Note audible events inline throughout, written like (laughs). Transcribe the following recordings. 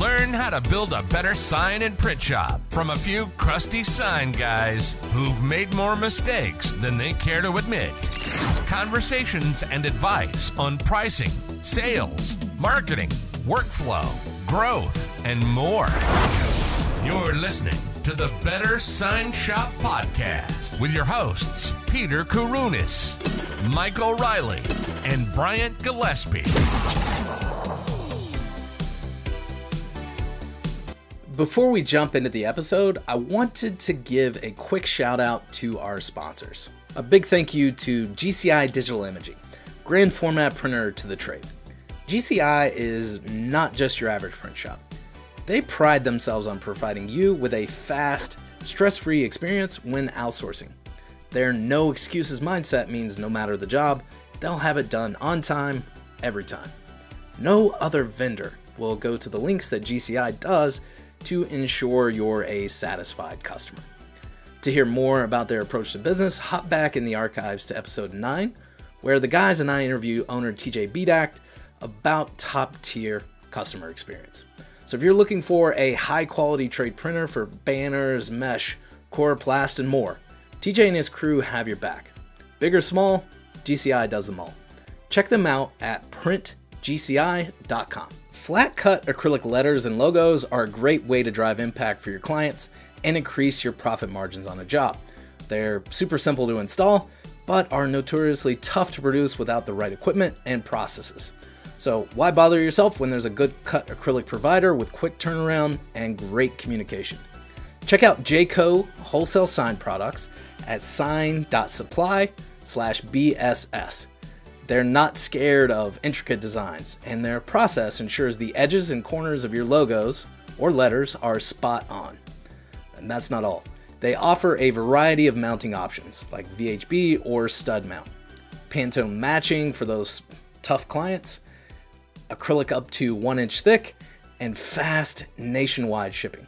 Learn how to build a better sign and print shop from a few crusty sign guys who've made more mistakes than they care to admit. Conversations and advice on pricing, sales, marketing, workflow, growth, and more. You're listening to the Better Sign Shop Podcast with your hosts, Peter Kurunis, Michael Riley, and Bryant Gillespie. Before we jump into the episode, I wanted to give a quick shout out to our sponsors. A big thank you to GCI Digital Imaging, grand format printer to the trade. GCI is not just your average print shop. They pride themselves on providing you with a fast, stress free experience when outsourcing. Their no excuses mindset means no matter the job, they'll have it done on time, every time. No other vendor will go to the links that GCI does to ensure you're a satisfied customer. To hear more about their approach to business, hop back in the archives to episode 9, where the guys and I interview owner TJ Bedact about top tier customer experience. So if you're looking for a high quality trade printer for banners, mesh, coroplast, and more, TJ and his crew have your back. Big or small, GCI does them all. Check them out at printgci.com. Flat cut acrylic letters and logos are a great way to drive impact for your clients and increase your profit margins on a job. They're super simple to install, but are notoriously tough to produce without the right equipment and processes. So, why bother yourself when there's a good cut acrylic provider with quick turnaround and great communication? Check out Jaco Wholesale Sign Products at sign.supply slash BSS. They're not scared of intricate designs, and their process ensures the edges and corners of your logos or letters are spot on. And that's not all. They offer a variety of mounting options, like VHB or stud mount, Pantone matching for those tough clients, acrylic up to one inch thick, and fast nationwide shipping.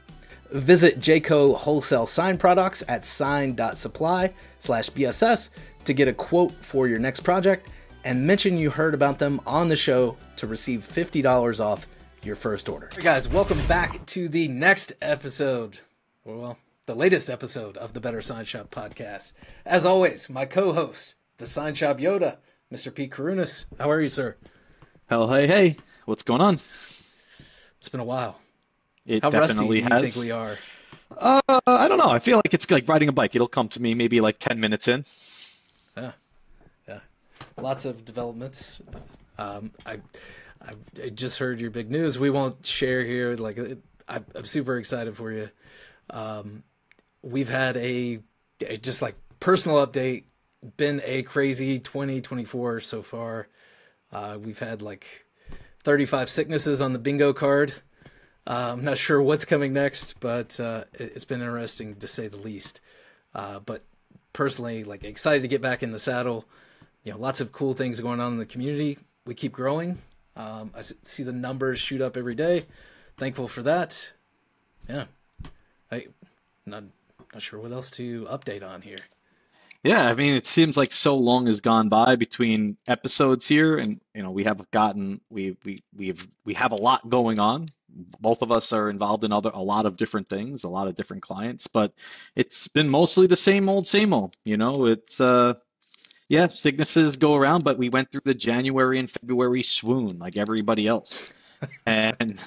Visit Jaco Wholesale Sign Products at sign.supply slash BSS to get a quote for your next project and mention you heard about them on the show to receive $50 off your first order. Hey guys, welcome back to the next episode. Well, the latest episode of the Better Sign Shop podcast. As always, my co-host, the Sign Shop Yoda, Mr. Pete Karunas. How are you, sir? Hell, hey, hey, what's going on? It's been a while. It How rusty definitely do you think we are? Uh, I don't know. I feel like it's like riding a bike. It'll come to me maybe like 10 minutes in. Lots of developments. Um, I, I, I just heard your big news. We won't share here. Like, I, I'm super excited for you. Um, we've had a, a just like personal update. Been a crazy 2024 so far. Uh, we've had like 35 sicknesses on the bingo card. Uh, I'm not sure what's coming next, but uh, it- it's been interesting to say the least. Uh, but personally, like excited to get back in the saddle. You know, lots of cool things going on in the community. We keep growing. Um, I see the numbers shoot up every day. Thankful for that. Yeah, I not not sure what else to update on here. Yeah, I mean, it seems like so long has gone by between episodes here, and you know, we have gotten we we we've we have a lot going on. Both of us are involved in other a lot of different things, a lot of different clients, but it's been mostly the same old, same old. You know, it's uh, yeah, sicknesses go around, but we went through the January and February swoon like everybody else, (laughs) and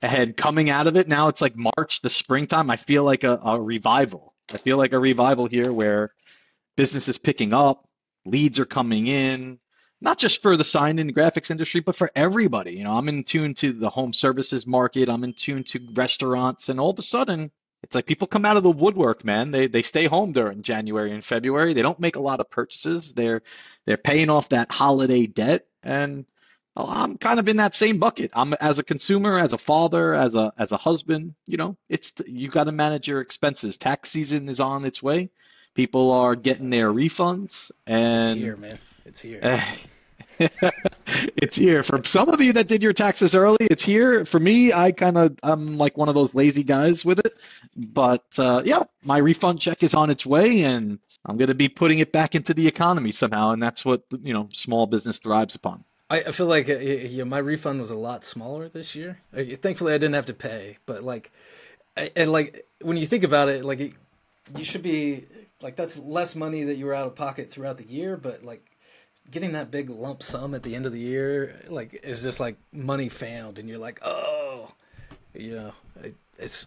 and coming out of it now, it's like March, the springtime. I feel like a, a revival. I feel like a revival here where business is picking up, leads are coming in, not just for the sign and graphics industry, but for everybody. You know, I'm in tune to the home services market, I'm in tune to restaurants, and all of a sudden, it's like people come out of the woodwork, man. They they stay home during January and February. They don't make a lot of purchases. They're they're paying off that holiday debt, and I'm kind of in that same bucket. I'm as a consumer, as a father, as a as a husband. You know, it's you got to manage your expenses. Tax season is on its way. People are getting their refunds, and It's here, man. It's here. Eh, it's here. For some of you that did your taxes early, it's here. For me, I kind of I'm like one of those lazy guys with it. But uh, yeah, my refund check is on its way, and I'm going to be putting it back into the economy somehow, and that's what you know small business thrives upon. I, feel like uh, you know, my refund was a lot smaller this year. Thankfully, I didn't have to pay, but like, and like when you think about it, like you should be like that's less money that you were out of pocket throughout the year, but like getting that big lump sum at the end of the year, like is just like money found, and you're like, oh, you know, it, it's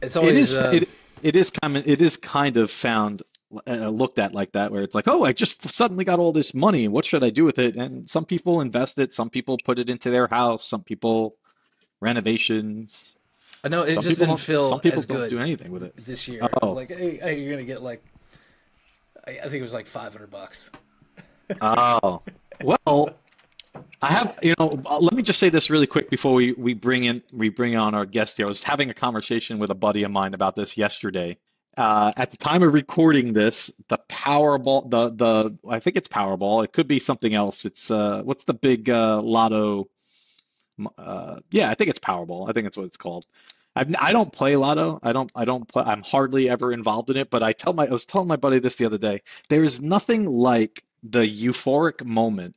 it's always is. uh, It, it is kind of. It is kind of found. Uh, looked at like that, where it's like, oh, I just suddenly got all this money. What should I do with it? And some people invest it. Some people put it into their house. Some people renovations. I know it Some just didn't feel some people as don't good do anything with it. this year. Oh. Like, hey, hey, you're gonna get like, I, I think it was like five hundred bucks. Oh, well, I have, you know, uh, let me just say this really quick before we, we bring in we bring on our guest here. I was having a conversation with a buddy of mine about this yesterday. Uh, at the time of recording this, the Powerball, the the I think it's Powerball. It could be something else. It's uh, what's the big uh, lotto? Uh, yeah, I think it's Powerball. I think that's what it's called. I've, I don't play lotto. I don't. I don't play. I'm hardly ever involved in it. But I tell my. I was telling my buddy this the other day. There is nothing like the euphoric moment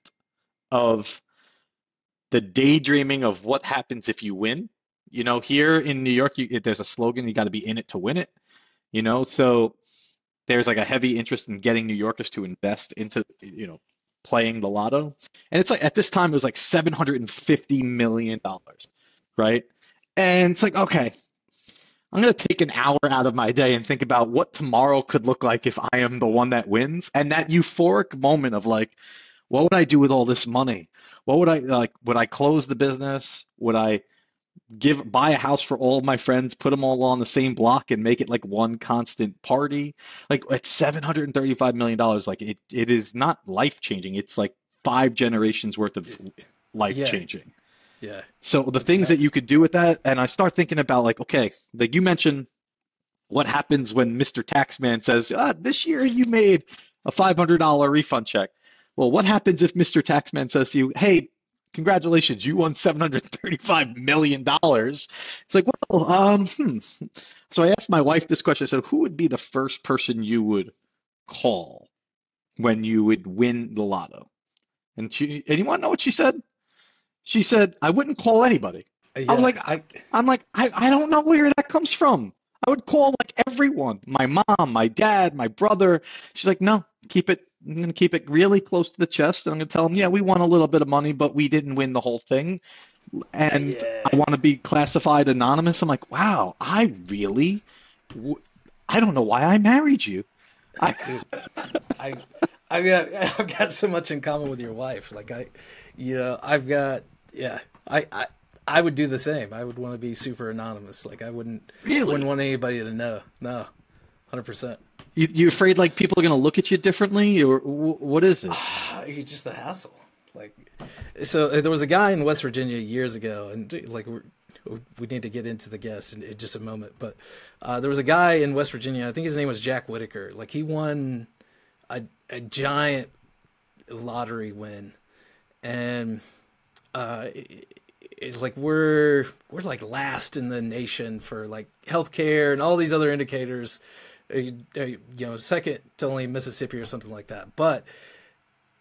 of the daydreaming of what happens if you win. You know, here in New York, you, there's a slogan: you got to be in it to win it. You know, so there's like a heavy interest in getting New Yorkers to invest into, you know, playing the lotto. And it's like at this time it was like 750 million dollars, right? And it's like, okay, I'm gonna take an hour out of my day and think about what tomorrow could look like if I am the one that wins. And that euphoric moment of like, what would I do with all this money? What would I like? Would I close the business? Would I give buy a house for all of my friends, put them all on the same block, and make it like one constant party? Like at 735 million dollars, like it, it is not life changing. It's like five generations worth of life changing. Yeah, So the That's things that you could do with that, and I start thinking about like, okay, like you mentioned, what happens when Mr. Taxman says, ah, this year you made a $500 refund check. Well, what happens if Mr. Taxman says to you, hey, congratulations, you won $735 million? It's like, well, um, hmm. So I asked my wife this question. I said, who would be the first person you would call when you would win the lotto? And she, and you want to know what she said? She said, I wouldn't call anybody. yeah. was like, I, I'm like, I, I don't know where that comes from. I would call like everyone, my mom, my dad, my brother. She's like, no, keep it. I'm gonna keep it really close to the chest, and I'm gonna tell them, yeah, we won a little bit of money, but we didn't win the whole thing, and Yeah. I want to be classified anonymous. I'm like, wow, I really, w- I don't know why I married you. I, I, I got, (laughs) I've got so much in common with your wife. Like I, you know, I've got, yeah, I, I, I would do the same. I would want to be super anonymous. Like I wouldn't, Really? wouldn't want anybody to know. No, hundred percent. you, you afraid like people are gonna look at you differently, or wh- what is it? It's just the hassle. Like, so uh, there was a guy in West Virginia years ago, and like we're, we need to get into the guest in, in just a moment. But uh, there was a guy in West Virginia. I think his name was Jack Whittaker. Like he won a, a giant lottery win, and uh, it's like we're we're like last in the nation for like healthcare and all these other indicators. Uh, You know, second to only Mississippi or something like that. But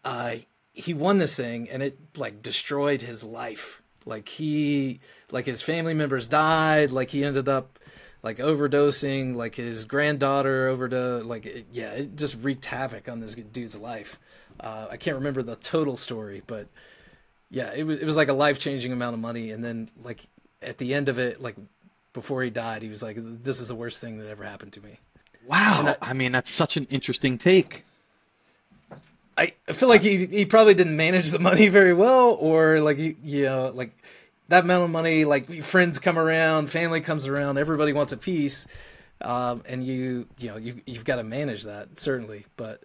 uh, he won this thing and it like destroyed his life. Like he, like his family members died. Like he ended up like overdosing. Like his granddaughter overdosed. Like it, yeah, it just wreaked havoc on this dude's life. Uh, I can't remember the total story, but yeah, it was it was like a life changing amount of money. And then like at the end of it, like before he died, he was like, "This is the worst thing that ever happened to me." Wow, I- I mean that's such an interesting take. I, I feel like he he probably didn't manage the money very well, or like you know, like that amount of money, like friends come around, family comes around, everybody wants a piece, um, and you you know you you've got to manage that certainly, but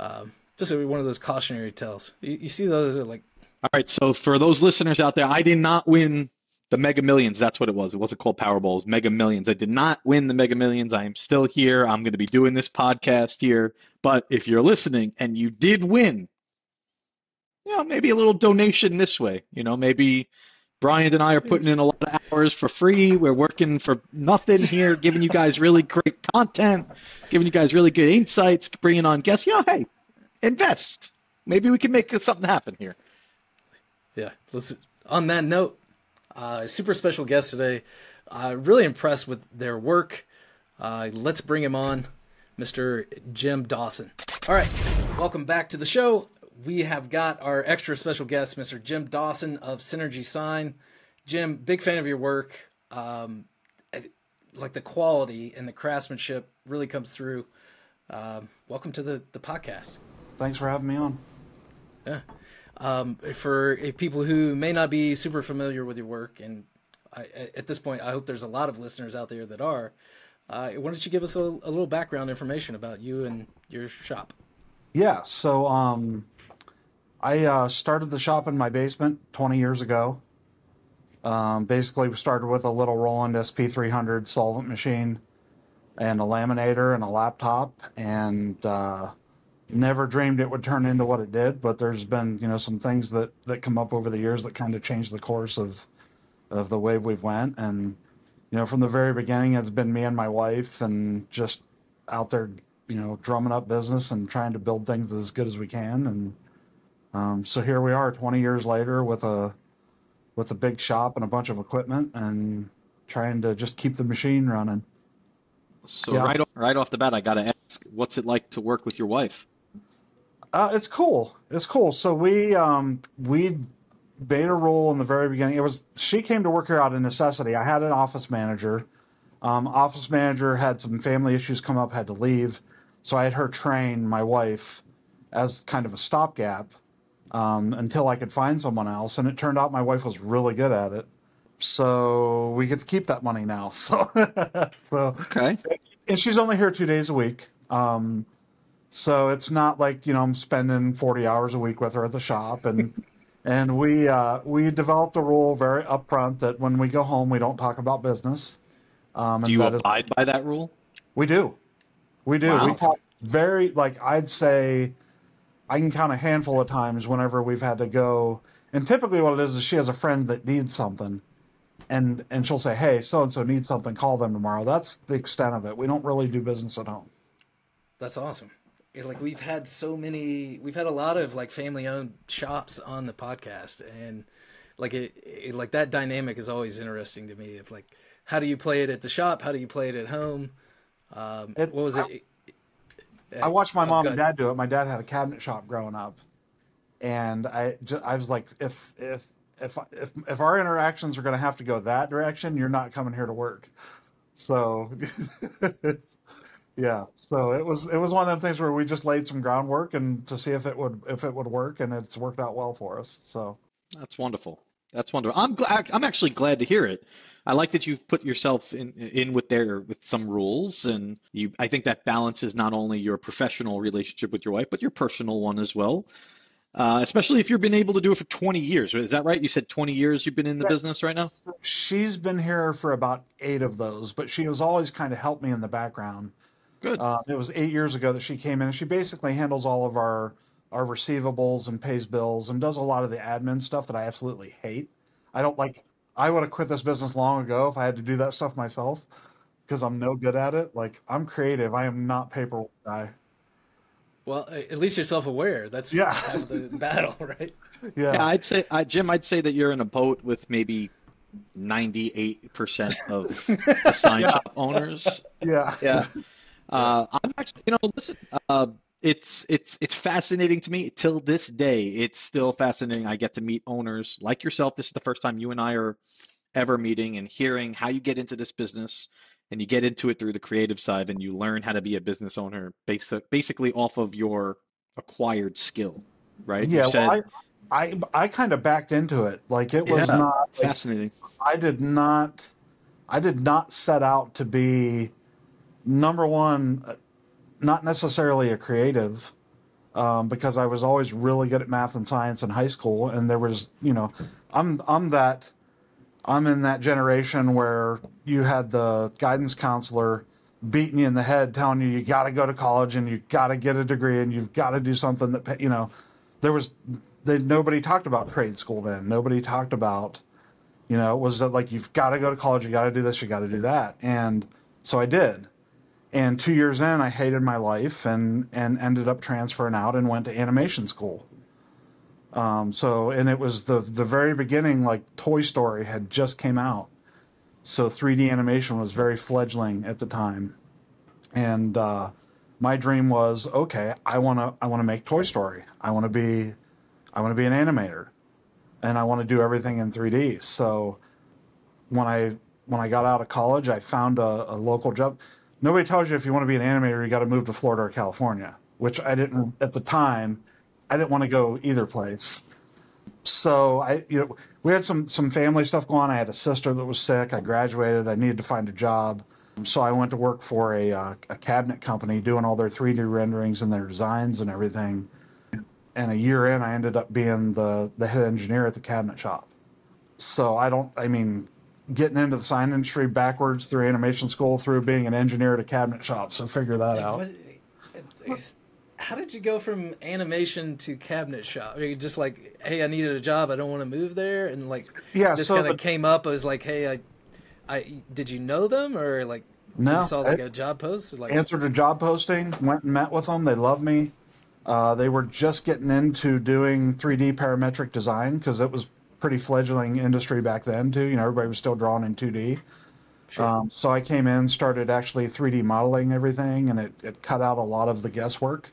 um, just one of those cautionary tales. You, you see those are like All right, so for those listeners out there, I did not win the Mega Millions. That's what it was. It wasn't called Powerball. It was Mega Millions. I did not win the Mega Millions. I am still here. I'm going to be doing this podcast here. But if you're listening and you did win, you know, maybe a little donation this way. You know, maybe Brian and I are putting in a lot of hours for free. We're working for nothing here, giving you guys really great content, giving you guys really good insights, bringing on guests. You know, hey, invest. Maybe we can make something happen here. Yeah. Let's. On that note, uh, super special guest today. Uh, really impressed with their work. Uh, let's bring him on, Mr. Jim Dawson. All right, welcome back to the show. We have got our extra special guest, Mr. Jim Dawson of Synergy Sign. Jim, big fan of your work. Um, like the quality and the craftsmanship really comes through. Um, welcome to the the podcast. Thanks for having me on. Yeah. Um, for people who may not be super familiar with your work, and I, at this point, I hope there's a lot of listeners out there that are. Uh, why don't you give us a, a, little background information about you and your shop? Yeah. So, um, I uh, started the shop in my basement 20 years ago. Um, basically, we started with a little Roland SP300 solvent machine and a laminator and a laptop, and uh, never dreamed it would turn into what it did. But there's been, you know, some things that that come up over the years that kind of changed the course of of the way we've went. And you know, from the very beginning, it's been me and my wife, and just out there, you know, drumming up business and trying to build things as good as we can. And um, so here we are, 20 years later, with a with a big shop and a bunch of equipment, and trying to just keep the machine running. So yeah. right off, right off the bat, I got to ask, what's it like to work with your wife? Uh, it's cool. It's cool. So we um, we made a role in the very beginning. It was she came to work here out of necessity. I had an office manager. Um, office manager had some family issues come up, had to leave, so I had her train my wife as kind of a stopgap um, until I could find someone else. And it turned out my wife was really good at it, so we get to keep that money now. (laughs) So, (laughs) so okay. And she's only here two days a week. Um, so it's not like you know I'm spending 40 hours a week with her at the shop and (laughs) and we uh, we developed a rule very upfront that when we go home we don't talk about business. Um, do you abide is, by that rule? We do, we do. Wow. We talk very like I'd say I can count a handful of times whenever we've had to go. And typically, what it is is she has a friend that needs something, and and she'll say, "Hey, so and so needs something. Call them tomorrow." That's the extent of it. We don't really do business at home. That's awesome like we've had so many we've had a lot of like family owned shops on the podcast and like it, it, like that dynamic is always interesting to me of like how do you play it at the shop? How do you play it at home? Um, it, what was I, it? I watched my oh, mom and dad do it. My dad had a cabinet shop growing up and i just, i was like if if if if if our interactions are going to have to go that direction you're not coming here to work. So (laughs) Yeah, so it was it was one of them things where we just laid some groundwork and to see if it would if it would work, and it's worked out well for us. So that's wonderful. That's wonderful. I'm glad. I'm actually glad to hear it. I like that you've put yourself in in with there with some rules, and you. I think that balances not only your professional relationship with your wife, but your personal one as well. Uh, especially if you've been able to do it for 20 years. Is that right? You said 20 years you've been in the yeah, business right now? She's been here for about eight of those, but she has always kind of helped me in the background. Good. Uh, it was eight years ago that she came in, and she basically handles all of our our receivables and pays bills and does a lot of the admin stuff that I absolutely hate. I don't like. I would have quit this business long ago if I had to do that stuff myself because I'm no good at it. Like I'm creative. I am not paperwork guy. Well, at least you're self-aware. That's yeah. the (laughs) battle, right? Yeah. yeah I'd say, I, Jim, I'd say that you're in a boat with maybe 98% of (laughs) the sign yeah. shop owners. Yeah. Yeah. Uh, I'm actually, you know, listen, uh, it's it's it's fascinating to me till this day. It's still fascinating. I get to meet owners like yourself. This is the first time you and I are ever meeting and hearing how you get into this business and you get into it through the creative side and you learn how to be a business owner based basically off of your acquired skill, right? Yeah, said, well, I I I kind of backed into it. Like it was yeah, not like, fascinating. I did not I did not set out to be number one, uh, not necessarily a creative, um, because I was always really good at math and science in high school, and there was, you know, I'm I'm that, I'm in that generation where you had the guidance counselor beating you in the head, telling you you got to go to college and you got to get a degree and you've got to do something that you know, there was, they nobody talked about trade school then. Nobody talked about, you know, it was like you've got to go to college, you got to do this, you got to do that, and so I did and two years in, I hated my life and and ended up transferring out and went to animation school. Um, so and it was the the very beginning, like Toy Story had just came out, so 3D animation was very fledgling at the time, and uh, my dream was okay, I want to I want to make Toy Story. I want to be I want to be an animator, and I want to do everything in 3D. So when I when I got out of college, I found a, a local job. Nobody tells you if you want to be an animator, you got to move to Florida or California, which I didn't at the time. I didn't want to go either place. So I, you know, we had some some family stuff going on. I had a sister that was sick. I graduated. I needed to find a job. So I went to work for a, uh, a cabinet company doing all their 3D renderings and their designs and everything. And a year in, I ended up being the, the head engineer at the cabinet shop. So I don't, I mean, getting into the sign industry backwards through animation school through being an engineer at a cabinet shop. So figure that out. What, how did you go from animation to cabinet shop? I mean, just like, hey, I needed a job. I don't want to move there, and like, Yeah, this so kind of came up. I was like, hey, I, I did you know them or like No, you saw like I- a job post? Like, answered a job posting, went and met with them. They loved me. Uh, they were just getting into doing 3D parametric design because it was pretty fledgling industry back then too. You know, everybody was still drawing in 2D. Sure. Um, so I came in, started actually 3D modeling everything, and it, it cut out a lot of the guesswork.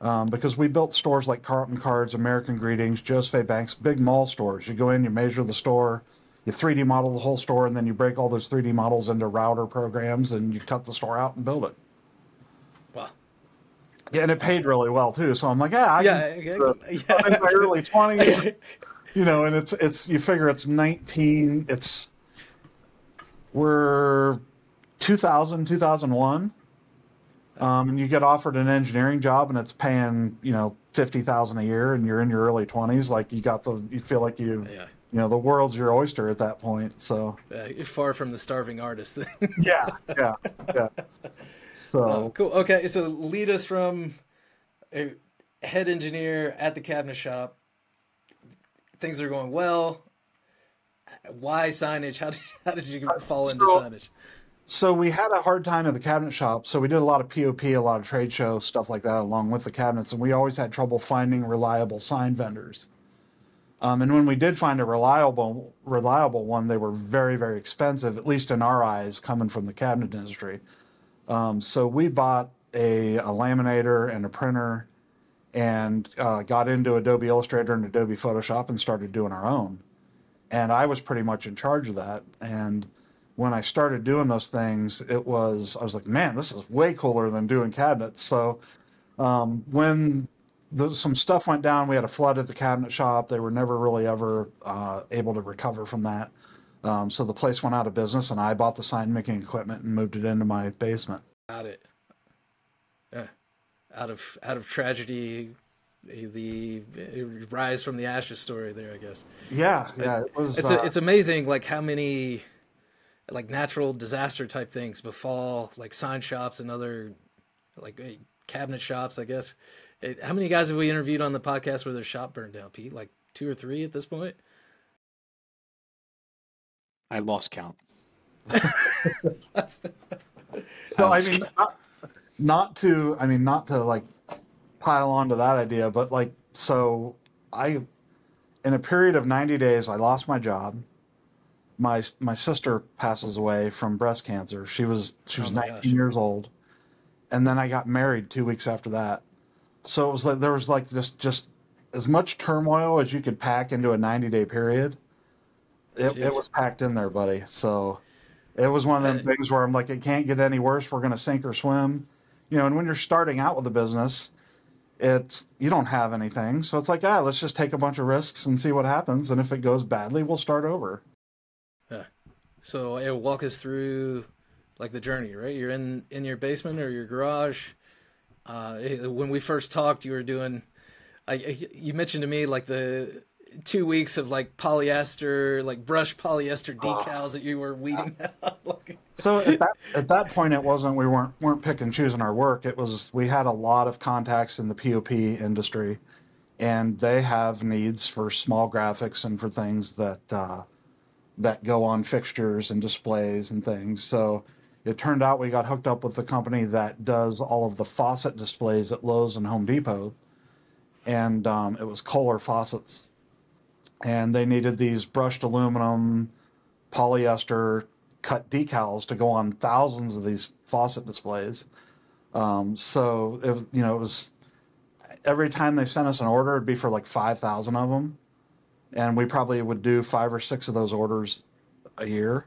Um, because we built stores like Carlton Cards, American Greetings, Joseph Banks, big mall stores. You go in, you measure the store, you 3D model the whole store, and then you break all those 3D models into router programs, and you cut the store out and build it. wow. Yeah, and it paid really well too. So I'm like, yeah, I Yeah, can, (laughs) yeah, yeah. In my early 20s, (laughs) you know, and it's it's you figure it's 19, it's we're 2000, 2001. Um, and you get offered an engineering job and it's paying, you know, 50,000 a year and you're in your early 20s, like you got the you feel like you Yeah. you know, the world's your oyster at that point. So, you're far from the starving artist thing. (laughs) yeah, yeah, yeah. So, Oh, cool. Okay, so lead us from a head engineer at the cabinet shop. Things are going well. Why signage? How did (laughs) how did you fall into so- signage? So we had a hard time at the cabinet shop. So we did a lot of POP, a lot of trade show stuff like that, along with the cabinets, and we always had trouble finding reliable sign vendors. Um, and when we did find a reliable, reliable one, they were very, very expensive, at least in our eyes, coming from the cabinet industry. Um, so we bought a, a laminator and a printer, and uh, got into Adobe Illustrator and Adobe Photoshop and started doing our own. And I was pretty much in charge of that. And when I started doing those things, it was I was like, man, this is way cooler than doing cabinets. So um, when the, some stuff went down, we had a flood at the cabinet shop. They were never really ever uh, able to recover from that. Um, so the place went out of business, and I bought the sign making equipment and moved it into my basement. Got it. Yeah. Out of out of tragedy, the, the rise from the ashes story. There, I guess. Yeah, yeah, it was. It's uh, a, it's amazing like how many like natural disaster type things befall like sign shops and other like eh, cabinet shops. I guess. Eh, How many guys have we interviewed on the podcast where their shop burned down, Pete? Like two or three at this point. I lost count. (laughs) So I mean, not, not to, I mean, not to like pile on to that idea, but like, so I, in a period of 90 days, I lost my job. My, my sister passes away from breast cancer. She was, she was Oh 19 gosh. years old. And then I got married two weeks after that. So it was like, there was like this, just as much turmoil as you could pack into a 90 day period. It, it was packed in there, buddy. So it was one of them things where I'm like, it can't get any worse. We're going to sink or swim. You know, and when you're starting out with a business, it's you don't have anything, so it's like, ah, let's just take a bunch of risks and see what happens. And if it goes badly, we'll start over. Yeah. so eh, walk us through like the journey, right? You're in in your basement or your garage. Uh, eh, when we first talked, you were doing. I, you mentioned to me like the two weeks of like polyester, like brush polyester decals that you were weeding (laughs) out. like, So at that at that point, it wasn't we weren't weren't pick and choosing our work. It was we had a lot of contacts in the POP industry, and they have needs for small graphics and for things that uh, that go on fixtures and displays and things. So it turned out we got hooked up with the company that does all of the faucet displays at Lowe's and Home Depot, and um, it was Kohler faucets, and they needed these brushed aluminum, polyester cut decals to go on thousands of these faucet displays. Um, so it you know, it was every time they sent us an order, it'd be for like five thousand of them, and we probably would do five or six of those orders a year.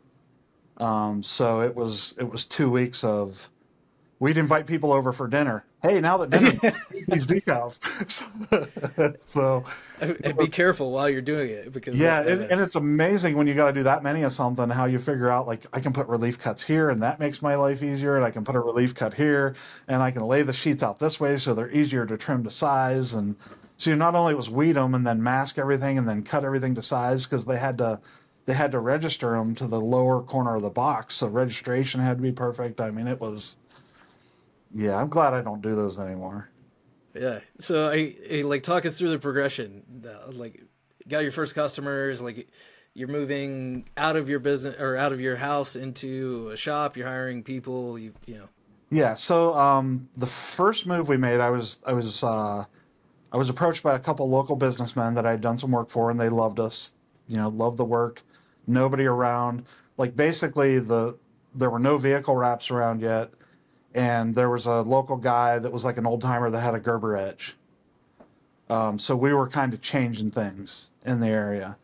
Um, so it was it was two weeks of we'd invite people over for dinner. Hey, now that dinner, (laughs) these decals. (laughs) so, and be careful while you're doing it because yeah, uh, and, and, it's amazing when you got to do that many of something how you figure out like I can put relief cuts here and that makes my life easier, and I can put a relief cut here, and I can lay the sheets out this way so they're easier to trim to size and. So you not only was weed them and then mask everything and then cut everything to size because they had to they had to register them to the lower corner of the box. So registration had to be perfect. I mean, it was yeah, I'm glad I don't do those anymore. Yeah. So I, I like talk us through the progression. Uh, like, got your first customers. Like, you're moving out of your business or out of your house into a shop. You're hiring people. You you know. Yeah. So um, the first move we made, I was I was uh, I was approached by a couple local businessmen that I had done some work for, and they loved us. You know, loved the work. Nobody around. Like basically the there were no vehicle wraps around yet and there was a local guy that was like an old timer that had a Gerber edge. Um, so we were kind of changing things in the area,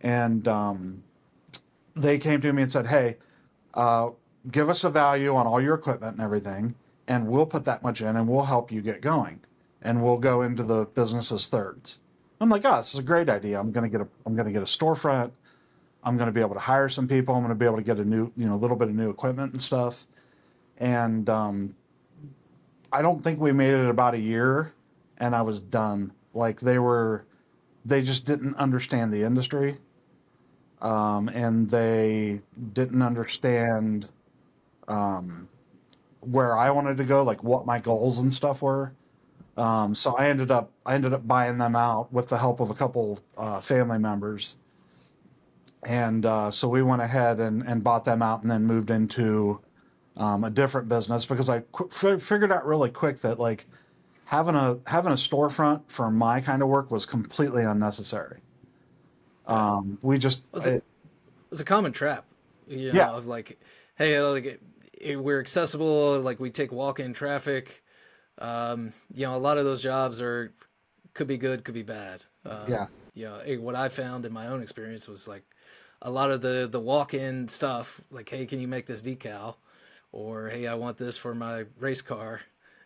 and um, they came to me and said, "Hey, uh, give us a value on all your equipment and everything, and we'll put that much in, and we'll help you get going, and we'll go into the business as thirds." I'm like, "Oh, this is a great idea. I'm gonna get a I'm gonna get a storefront. I'm gonna be able to hire some people. I'm gonna be able to get a new you know a little bit of new equipment and stuff." And um, I don't think we made it about a year, and I was done. Like they were, they just didn't understand the industry, um, and they didn't understand um, where I wanted to go, like what my goals and stuff were. Um, so I ended up I ended up buying them out with the help of a couple uh, family members, and uh, so we went ahead and, and bought them out, and then moved into um, a different business because I qu- figured out really quick that like having a having a storefront for my kind of work was completely unnecessary. Um, we just it was, a, it a common trap, you know, yeah. Of like, hey, like it, it, we're accessible, like we take walk-in traffic. Um, you know, a lot of those jobs are could be good, could be bad. Um, yeah. You know, what I found in my own experience was like a lot of the the walk-in stuff, like, hey, can you make this decal? Or hey, I want this for my race car.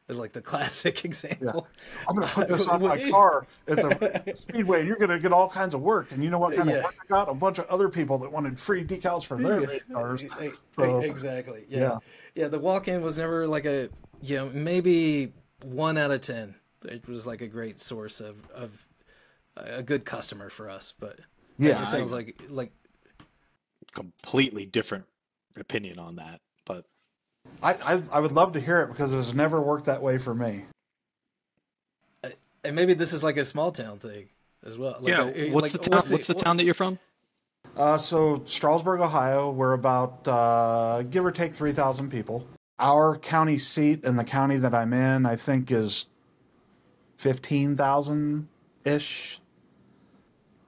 Like the (laughs) classic example. Yeah. I'm going to put this (laughs) on my car at the speedway, and you're going to get all kinds of work. And you know what kind yeah. of work I got? A bunch of other people that wanted free decals for their race cars. (laughs) So, exactly. Yeah. yeah. Yeah. The walk-in was never like a you know maybe one out of ten. It was like a great source of of a good customer for us. But yeah, it sounds I, like like completely different opinion on that. But I, I, I would love to hear it because it has never worked that way for me. And maybe this is like a small town thing as well. Like yeah. A, what's like, the town? What's, what's the, town that you're from? Uh, so Strasburg, Ohio. We're about uh, give or take three thousand people. Our county seat in the county that I'm in, I think, is fifteen thousand ish.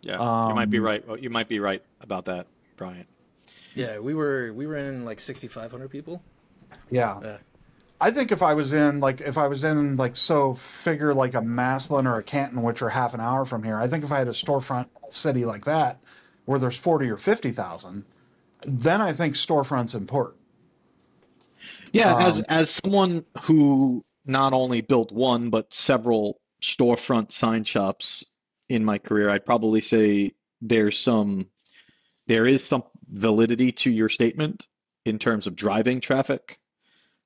Yeah, um, you might be um, right. You might be right about that, Brian. Yeah, we were we were in like sixty five hundred people. Yeah. yeah. I think if I was in like if I was in like so figure like a Massillon or a Canton, which are half an hour from here, I think if I had a storefront city like that, where there's forty or fifty thousand, then I think storefront's important. Yeah, um, as as someone who not only built one but several storefront sign shops in my career, I'd probably say there's some there is some validity to your statement in terms of driving traffic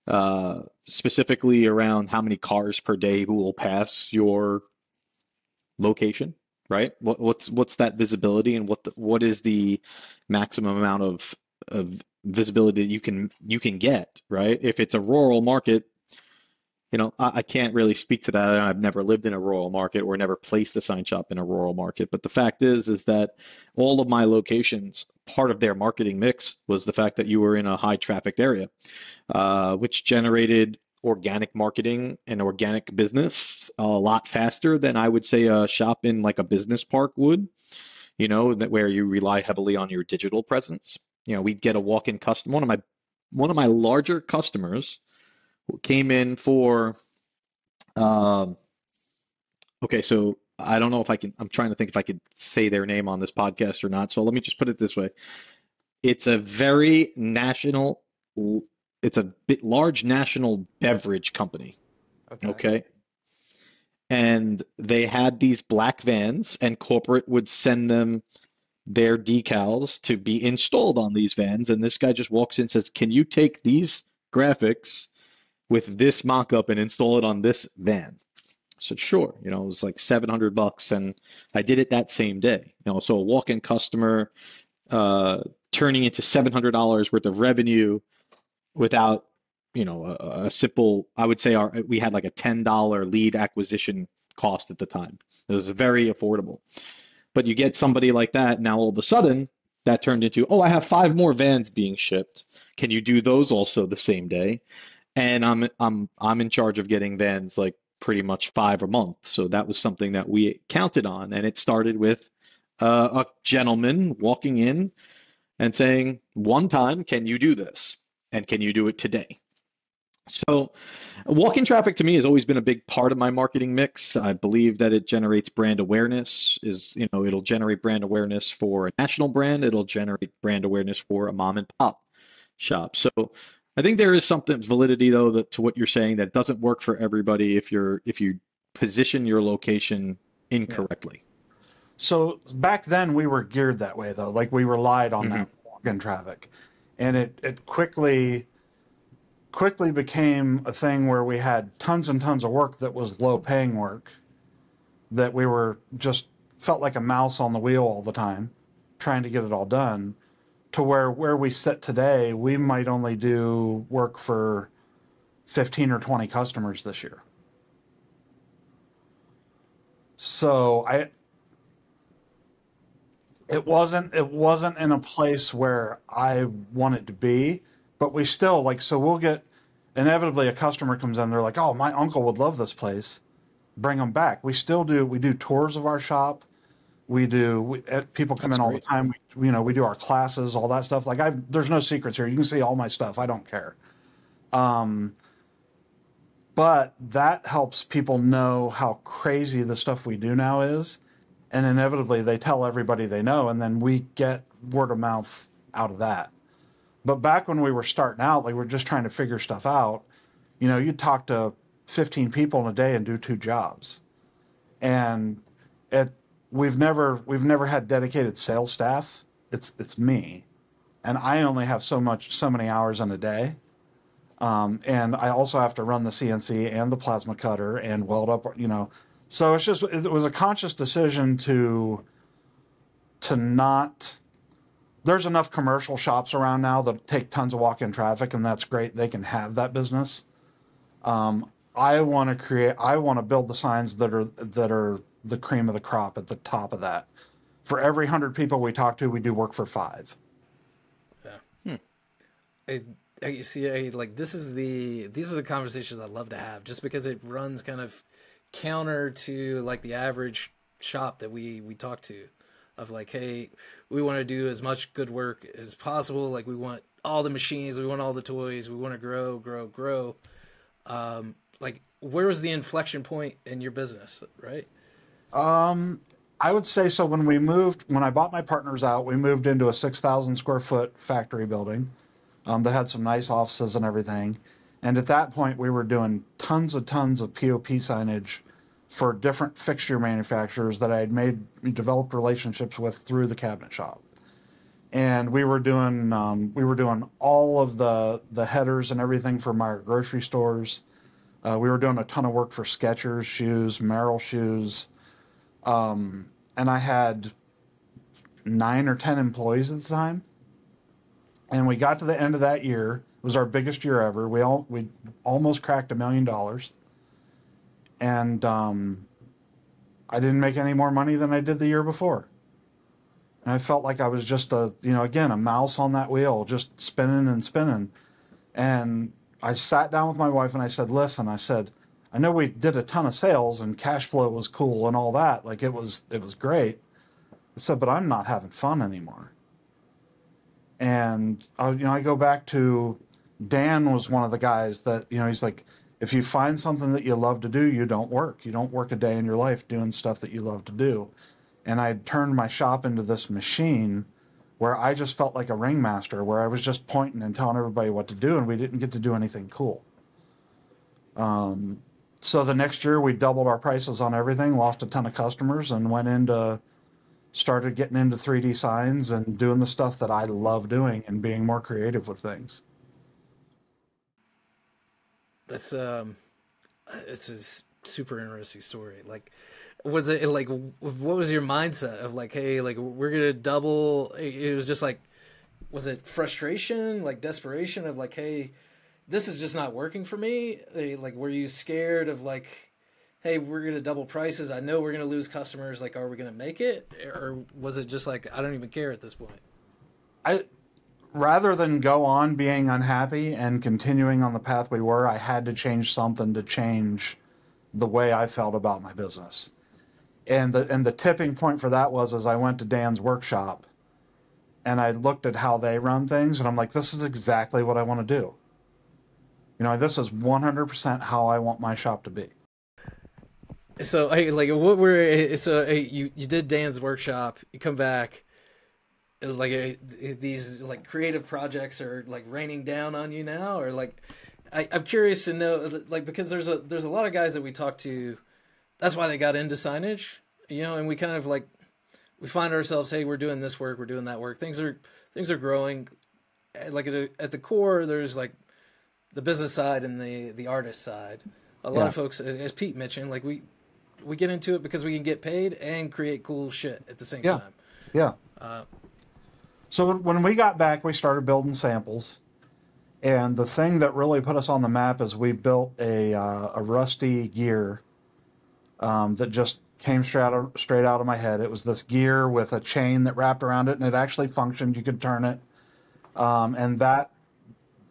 uh, specifically around how many cars per day will pass your location, right? What, what's what's that visibility, and what the, what is the maximum amount of of visibility that you can you can get, right? If it's a rural market, you know, I, I, can't really speak to that. I've never lived in a rural market or never placed a sign shop in a rural market. But the fact is, is that all of my locations, part of their marketing mix was the fact that you were in a high trafficked area, uh, which generated organic marketing and organic business a lot faster than I would say a shop in like a business park would, you know, that where you rely heavily on your digital presence. You know, we'd get a walk-in customer. One of my one of my larger customers came in for um okay, so I don't know if I can I'm trying to think if I could say their name on this podcast or not. So let me just put it this way. It's a very national it's a bit large national beverage company. Okay. Okay. And they had these black vans, and corporate would send them their decals to be installed on these vans. And this guy just walks in and says, Can you take these graphics with this mock up and install it on this van? I said, Sure. You know, it was like 700 bucks. And I did it that same day. You know, so a walk in customer uh, turning into $700 worth of revenue without you know a, a, simple i would say our we had like a $10 lead acquisition cost at the time it was very affordable but you get somebody like that now all of a sudden that turned into oh i have five more vans being shipped can you do those also the same day and i'm i'm i'm in charge of getting vans like pretty much five a month so that was something that we counted on and it started with uh, a gentleman walking in and saying one time can you do this and can you do it today? So, walk-in traffic to me has always been a big part of my marketing mix. I believe that it generates brand awareness. Is you know it'll generate brand awareness for a national brand. It'll generate brand awareness for a mom and pop shop. So, I think there is something validity though that, to what you're saying that doesn't work for everybody if you're if you position your location incorrectly. So back then we were geared that way though. Like we relied on mm-hmm. that walk-in traffic and it it quickly quickly became a thing where we had tons and tons of work that was low paying work that we were just felt like a mouse on the wheel all the time trying to get it all done to where where we sit today we might only do work for 15 or 20 customers this year so i it wasn't it wasn't in a place where I wanted to be, but we still like so we'll get inevitably a customer comes in they're like, "Oh, my uncle would love this place." Bring them back. We still do we do tours of our shop. We do we, eh, people come That's in all great. the time. We, you know, we do our classes, all that stuff. Like I there's no secrets here. You can see all my stuff. I don't care. Um but that helps people know how crazy the stuff we do now is and inevitably they tell everybody they know, and then we get word of mouth out of that. But back when we were starting out, like we are just trying to figure stuff out, you know, you'd talk to 15 people in a day and do two jobs. And it we've never we've never had dedicated sales staff. It's it's me. And I only have so much so many hours in a day. Um, and I also have to run the CNC and the plasma cutter and weld up, you know, so it's just it was a conscious decision to to not there's enough commercial shops around now that take tons of walk-in traffic and that's great they can have that business um, i want to create i want to build the signs that are that are the cream of the crop at the top of that. For every 100 people we talk to we do work for five. Yeah. Hmm. I, I see I, like this is the these are the conversations i love to have just because it runs kind of counter to like the average shop that we we talk to of like hey we want to do as much good work as possible. Like we want all the machines we want all the toys we want to grow grow grow. Um like where was the inflection point in your business right um i would say so when we moved when i bought my partners out we moved into a 6000 square foot factory building um, that had some nice offices and everything and at that point, we were doing tons and tons of POP signage for different fixture manufacturers that I had made developed relationships with through the cabinet shop. And we were doing um, we were doing all of the the headers and everything for my grocery stores. Uh, we were doing a ton of work for Skechers shoes, Merrell shoes, um, and I had nine or ten employees at the time. And we got to the end of that year, it was our biggest year ever. We all we almost cracked a million dollars, and um, I didn't make any more money than I did the year before. And I felt like I was just a you know again a mouse on that wheel, just spinning and spinning. And I sat down with my wife and I said, "Listen," I said, "I know we did a ton of sales and cash flow was cool and all that. Like it was it was great." I said, "But I'm not having fun anymore." And I, you know, I go back to Dan was one of the guys that you know he's like, if you find something that you love to do, you don't work. You don't work a day in your life doing stuff that you love to do. And I turned my shop into this machine where I just felt like a ringmaster, where I was just pointing and telling everybody what to do, and we didn't get to do anything cool. Um, so the next year we doubled our prices on everything, lost a ton of customers, and went into started getting into 3D signs and doing the stuff that I love doing and being more creative with things. That's um, it's a super interesting story. Like, was it like what was your mindset of like, hey, like we're gonna double? It was just like, was it frustration, like desperation of like, hey, this is just not working for me? Like, were you scared of like? hey, we're gonna double prices. I know we're gonna lose customers. Like, are we gonna make it, or was it just like I don't even care at this point? I rather than go on being unhappy and continuing on the path we were, I had to change something to change the way I felt about my business. And the and the tipping point for that was as I went to Dan's workshop and I looked at how they run things and I'm like, this is exactly what I want to do. You know, this is 100% how I want my shop to be. So, hey, like, what were so you you did Dan's workshop? You come back, like eh, eh, these like creative projects are like raining down on you now, or like I, I'm curious to know, like, because there's a there's a lot of guys that we talk to. That's why they got into signage, you know, and we kind of like we find ourselves, hey, we're doing this work, we're doing that work. Things are things are growing. Like at, a, at the core, there's like the business side and the the artist side. A lot yeah. of folks, as Pete mentioned, like we we get into it because we can get paid and create cool shit at the same yeah. time. Yeah. Uh, so when we got back, we started building samples, and the thing that really put us on the map is we built a uh, a rusty gear um, that just came straight out of, straight out of my head. It was this gear with a chain that wrapped around it, and it actually functioned. You could turn it, um, and that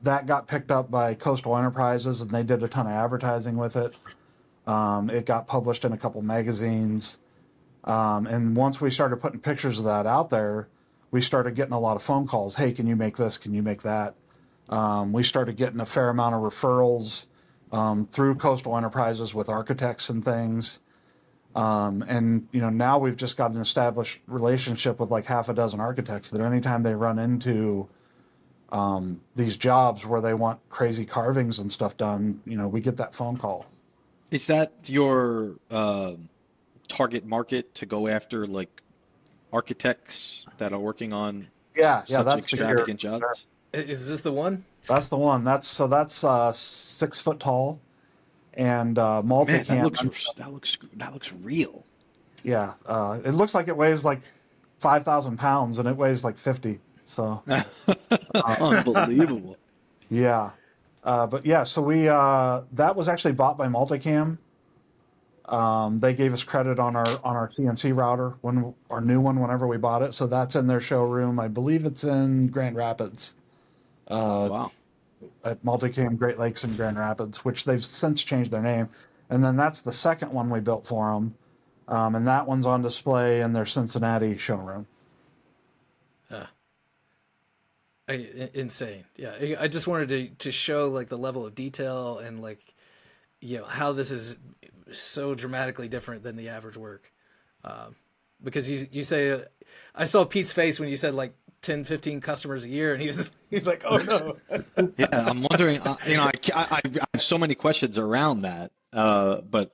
that got picked up by Coastal Enterprises, and they did a ton of advertising with it. Um, it got published in a couple magazines. Um, and once we started putting pictures of that out there, we started getting a lot of phone calls. Hey, can you make this? Can you make that? Um, we started getting a fair amount of referrals um, through Coastal Enterprises with architects and things. Um, and you know now we've just got an established relationship with like half a dozen architects that anytime they run into um, these jobs where they want crazy carvings and stuff done, you know, we get that phone call. Is that your uh, target market to go after, like architects that are working on yeah, yeah, that's extravagant jobs? Is this the one? That's the one. That's so that's uh, six foot tall, and uh, multi. that looks that looks that looks real. Yeah, uh, it looks like it weighs like five thousand pounds, and it weighs like fifty. So (laughs) unbelievable. Yeah, uh, but yeah, so we uh, that was actually bought by Multicam. Um, they gave us credit on our on our CNC router when our new one whenever we bought it. So that's in their showroom. I believe it's in Grand Rapids. Uh, wow. At Multicam Great Lakes in Grand Rapids, which they've since changed their name. And then that's the second one we built for them. Um, and that one's on display in their Cincinnati showroom. I, insane. Yeah, I just wanted to to show like the level of detail and like you know how this is so dramatically different than the average work. Um, because you you say uh, I saw Pete's face when you said like 10 15 customers a year and he was (laughs) he's like oh no (laughs) yeah i'm wondering uh, you know I, I, I, have so many questions around that uh, but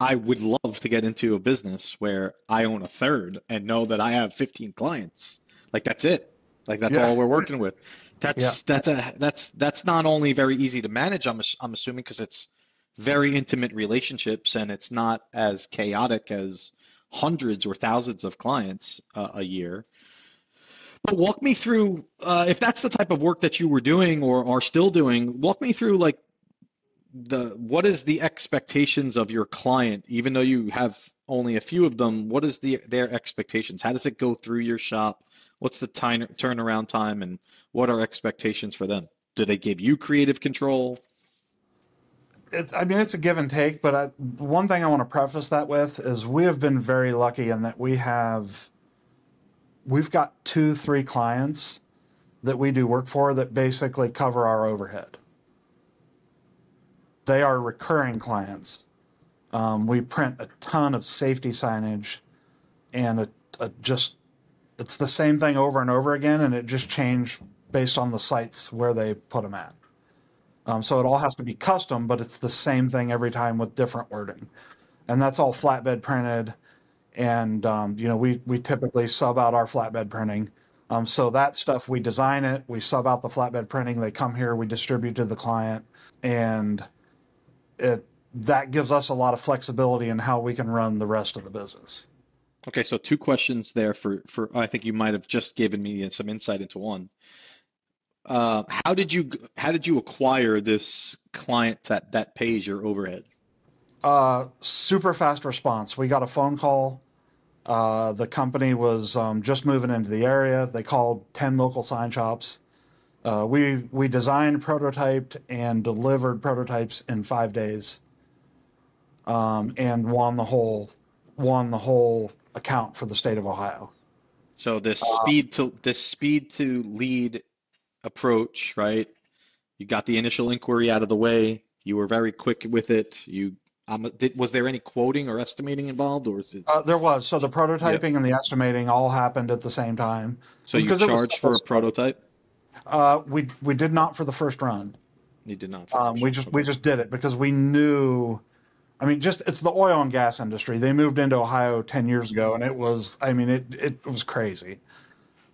i would love to get into a business where i own a third and know that i have 15 clients like that's it like that's yeah. all we're working with. That's yeah. that's a that's that's not only very easy to manage. I'm I'm assuming because it's very intimate relationships and it's not as chaotic as hundreds or thousands of clients uh, a year. But walk me through uh, if that's the type of work that you were doing or are still doing. Walk me through like the what is the expectations of your client even though you have only a few of them what is the their expectations how does it go through your shop what's the time turnaround time and what are expectations for them Do they give you creative control? It's, I mean, it's a give and take, but I, one thing I want to preface that with is we have been very lucky in that we have, we've got two, three clients that we do work for that basically cover our overhead. They are recurring clients. Um, we print a ton of safety signage and a, a just, it's the same thing over and over again, and it just changed based on the sites where they put them at. Um, so it all has to be custom, but it's the same thing every time with different wording, and that's all flatbed printed. And um, you know, we we typically sub out our flatbed printing. Um, so that stuff we design it, we sub out the flatbed printing. They come here, we distribute to the client, and it that gives us a lot of flexibility in how we can run the rest of the business. Okay, so two questions there for for I think you might have just given me some insight into one. Uh, how did you how did you acquire this client that that pays your overhead? Uh, super fast response. We got a phone call. Uh, the company was um, just moving into the area. They called ten local sign shops. Uh, we we designed, prototyped, and delivered prototypes in five days, um, and won the whole won the whole account for the state of Ohio. So this speed to this speed to lead approach, right? You got the initial inquiry out of the way. You were very quick with it. You um, did, was there any quoting or estimating involved, or is it? Uh, there was so the prototyping and the estimating all happened at the same time. So you because it was charged for a prototype? Uh, we we did not for the first run. You did not. Um, we just we just did it because we knew. I mean, just it's the oil and gas industry. They moved into Ohio ten years ago, and it was. I mean, it it was crazy.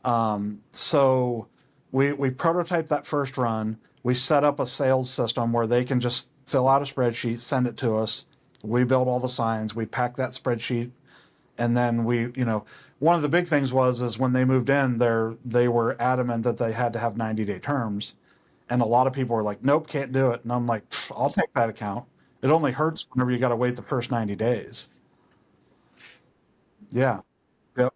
Um, so we we prototyped that first run. We set up a sales system where they can just fill out a spreadsheet, send it to us. We build all the signs. We pack that spreadsheet, and then we, you know, one of the big things was is when they moved in, they they were adamant that they had to have ninety day terms. And a lot of people were like, nope, can't do it. And I'm like, I'll take that account. It only hurts whenever you got to wait the first 90 days. Yeah. Yep.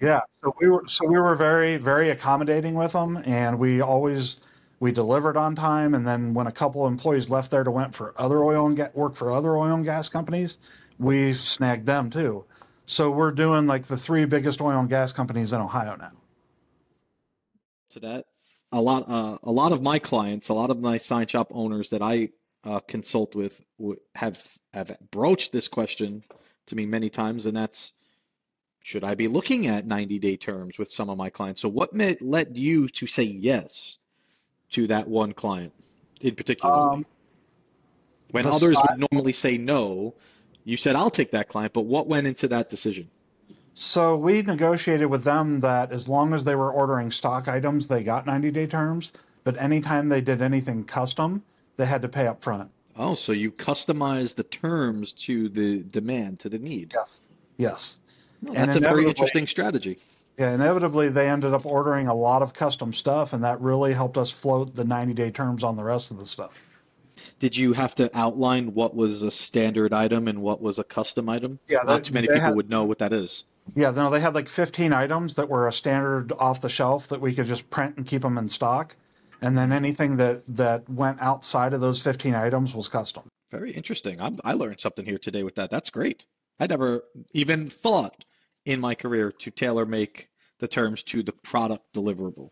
Yeah. So we were, so we were very, very accommodating with them. And we always, we delivered on time. And then when a couple of employees left there to went for other oil and ga- work for other oil and gas companies, we snagged them too. So we're doing like the three biggest oil and gas companies in Ohio now. to that. A lot, uh, a lot of my clients, a lot of my sign shop owners that I uh, consult with have have broached this question to me many times, and that's should I be looking at 90 day terms with some of my clients? So, what made, led you to say yes to that one client in particular? Um, when others si- would normally say no, you said I'll take that client, but what went into that decision? So we negotiated with them that as long as they were ordering stock items, they got 90 day terms. But anytime they did anything custom, they had to pay up front. Oh, so you customize the terms to the demand, to the need. Yes. Yes. Oh, And that's a very interesting strategy. Yeah, inevitably they ended up ordering a lot of custom stuff, and that really helped us float the 90 day terms on the rest of the stuff. Did you have to outline what was a standard item and what was a custom item? Yeah, Not too many people had- would know what that is. Yeah, no, they had like 15 items that were a standard off the shelf that we could just print and keep them in stock. And then anything that, that went outside of those 15 items was custom. Very interesting. I'm, I learned something here today with that. That's great. I never even thought in my career to tailor make the terms to the product deliverable.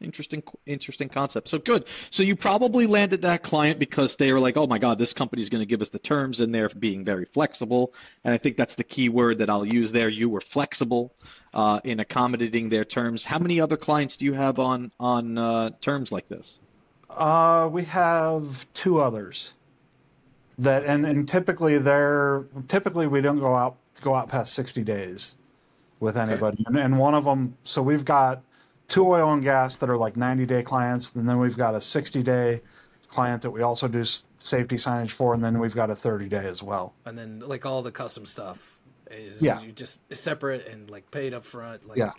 Interesting, interesting concept. So good. So you probably landed that client because they were like, "Oh my God, this company is going to give us the terms," and they're being very flexible. And I think that's the key word that I'll use there. You were flexible uh, in accommodating their terms. How many other clients do you have on on uh, terms like this? Uh, we have two others that, and, and typically they're typically we don't go out go out past sixty days with anybody, and, and one of them. So we've got two oil and gas that are like ninety day clients, and then we've got a sixty day client that we also do safety signage for, and then we've got a thirty day as well. and then like all the custom stuff is Yeah. you just separate and like paid up front. Like, Yeah.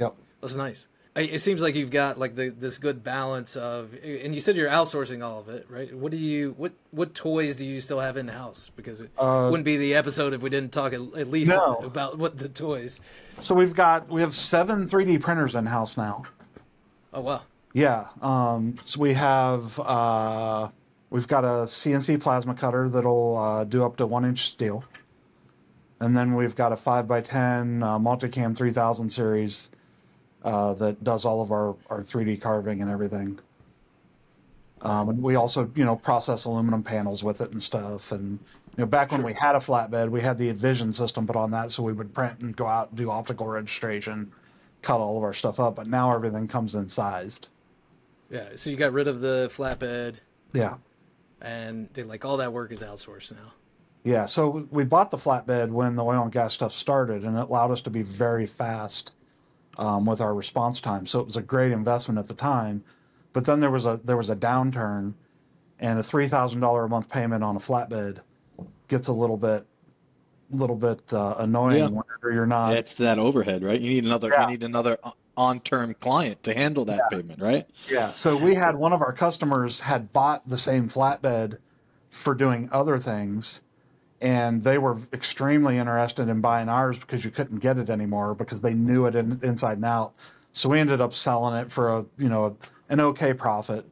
Yep. that's nice. It seems like you've got like the, this good balance of, and you said you're outsourcing all of it, right? What do you what what toys do you still have in house? Because it Uh, wouldn't be the episode if we didn't talk at, at least No. about what the toys. So we've got we have seven three D printers in house now. Oh wow, Yeah. Um, so we have uh, we've got a CNC plasma cutter that'll uh, do up to one inch steel, and then we've got a five x ten uh, multicam three thousand series uh, that does all of our our three D carving and everything. Um, and we also you know process aluminum panels with it and stuff. And you know back when we had a flatbed, we had the Envision system put on that, so we would print and go out and do optical registration, cut all of our stuff up. But now everything comes in sized. Yeah. So you got rid of the flatbed, Yeah. and they, like all that work is outsourced now. Yeah, so we bought the flatbed when the oil and gas stuff started, and it allowed us to be very fast um, with our response time. So it was a great investment at the time. But then there was a there was a downturn, and a three thousand dollar a month payment on a flatbed gets a little bit little bit uh, annoying Yeah. whenever you're not. It's that overhead, right? You need another Yeah. you need another on-term client to handle that payment, right? Yeah. So we had one of our customers had bought the same flatbed for doing other things, and they were extremely interested in buying ours because you couldn't get it anymore because they knew it in, inside and out. So we ended up selling it for a you know an okay profit.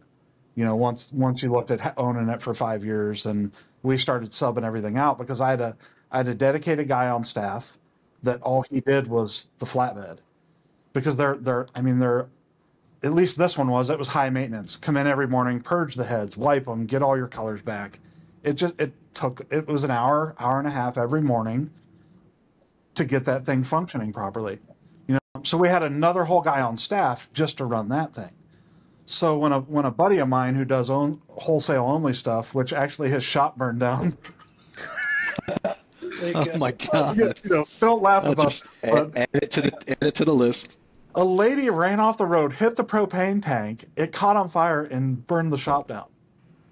You know, once once you looked at owning it for five years, and we started subbing everything out because I had a I had a dedicated guy on staff that all he did was the flatbed because they're they're I mean they're at least this one was it was high maintenance come in every morning purge the heads wipe them get all your colors back it just it took it was an hour hour and a half every morning to get that thing functioning properly you know so we had another whole guy on staff just to run that thing so when a when a buddy of mine who does own wholesale only stuff which actually his shop burned down (laughs) Like, Oh my god. you know don't laugh I'll about just it, add, add it to the add it to the list. a lady ran off the road hit the propane tank it caught on fire and burned the shop down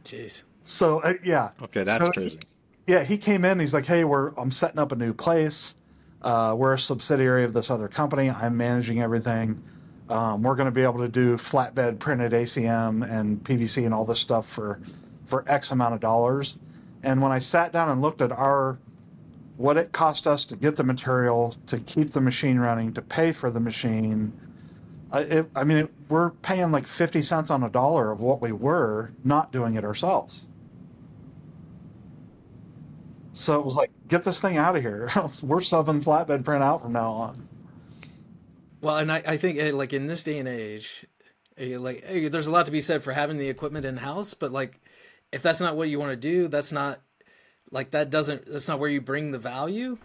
Jeez. So uh, yeah Okay, that's So- crazy. yeah, he came in. He's like, "Hey, we're I'm setting up a new place. Uh, we're a subsidiary of this other company. I'm managing everything. Um, we're going to be able to do flatbed printed ACM and PVC and all this stuff for for X amount of dollars." And when I sat down and looked at our what it cost us to get the material, to keep the machine running, to pay for the machine, I, it, I mean, it, we're paying like fifty cents on a dollar of what we were not doing it ourselves. So it was like, get this thing out of here. (laughs) We're subbing flatbed print out from now on. Well, and I, I think eh, like in this day and age, eh, like eh, there's a lot to be said for having the equipment in house, but like if that's not what you want to do, that's not like that doesn't that's not where you bring the value.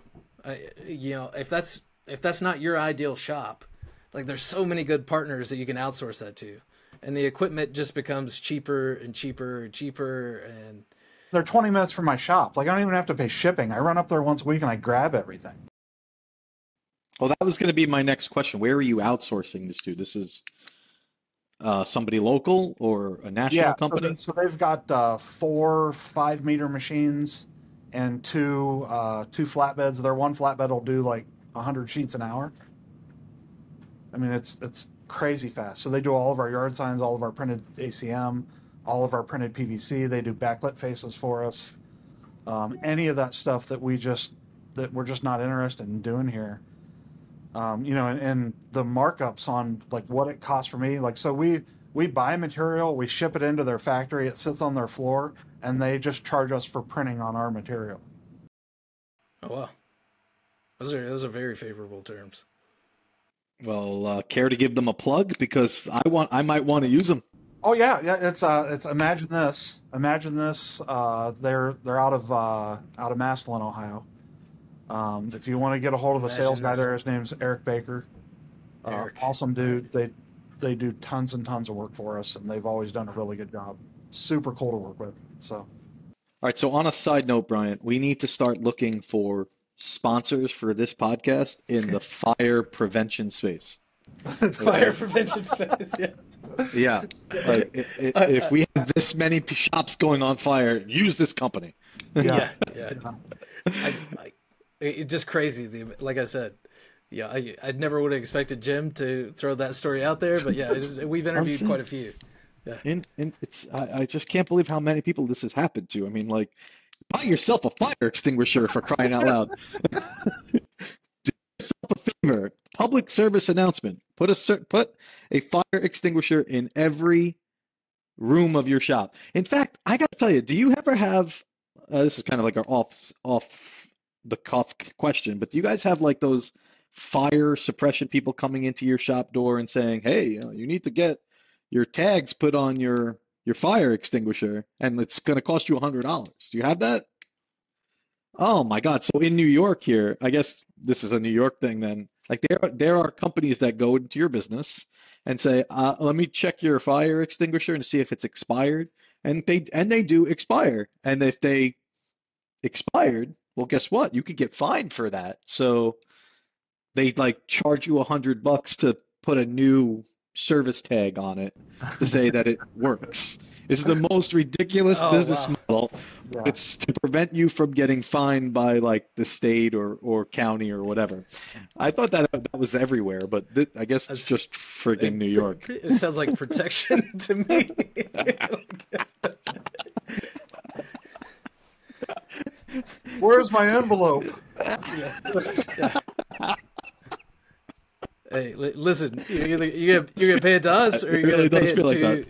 Uh, you know, if that's if that's not your ideal shop, like there's so many good partners that you can outsource that to, and the equipment just becomes cheaper and cheaper and cheaper and They're 20 minutes from my shop. Like I don't even have to pay shipping. I run up there once a week and I grab everything. Well, that was going to be my next question. Where are you outsourcing this to? This is uh, somebody local or a national yeah, company? So, they, have got uh, four five meter machines and two uh, two flatbeds. Their one flatbed will do like 100 sheets an hour. I mean, it's it's crazy fast. So they do all of our yard signs, all of our printed ACM, all of our printed PVC. They do backlit faces for us. Um, any of that stuff that we just that we're just not interested in doing here. Um, you know, and, and the markups on like what it costs for me. Like, so we we buy material, we ship it into their factory, it sits on their floor, and they just charge us for printing on our material. oh wow, those are those are very favorable terms. Well, uh, care to give them a plug because I want I might want to use them. Oh yeah, yeah. It's uh, it's imagine this. Imagine this. Uh, they're they're out of uh, out of Massillon, Ohio. Um, if you want to get a hold of the Imagine sales guy this. there, his name's Eric Baker. Uh, Eric. awesome dude. They they do tons and tons of work for us, and they've always done a really good job. Super cool to work with. So All right, so on a side note, Brian, we need to start looking for sponsors for this podcast in the fire prevention space. (laughs) Fire prevention space. Yeah. Yeah, like i- i- uh, if uh, we have this many shops going on fire, use this company. yeah, yeah. I, I, it just crazy. The like I said, yeah, I I never would have expected Jim to throw that story out there, but yeah, it's, we've interviewed saying- quite a few. And and it's I, I just can't believe how many people this has happened to. I mean, like, buy yourself a fire extinguisher for crying out loud. (laughs) Do yourself a favor. Public service announcement. Put a put a fire extinguisher in every room of your shop. In fact, I got to tell you, do you ever have uh, this is kind of like our off off the cuff question, but do you guys have like those fire suppression people coming into your shop door and saying, "Hey, you, know, you need to get your tags put on your your fire extinguisher, and it's going to cost you a hundred dollars." Do you have that? Oh my God! So in New York here, I guess this is a New York thing then. Like there, there are companies that go into your business and say, uh, "Let me check your fire extinguisher and see if it's expired," and they and they do expire, and if they expired, well, guess what? You could get fined for that. So they like charge you a hundred bucks to put a new service tag on it to say that it (laughs) works. It's the most ridiculous Oh, business wow. model. Yeah. It's to prevent you from getting fined by like the state or, or county or whatever. I thought that that was everywhere, but th- I guess it's That's- just friggin' New York. (laughs) It sounds like protection (laughs) to me. Where's my envelope? Hey, li- listen, you're gonna, you're gonna you're gonna pay it to us, or you're really gonna pay it like to that.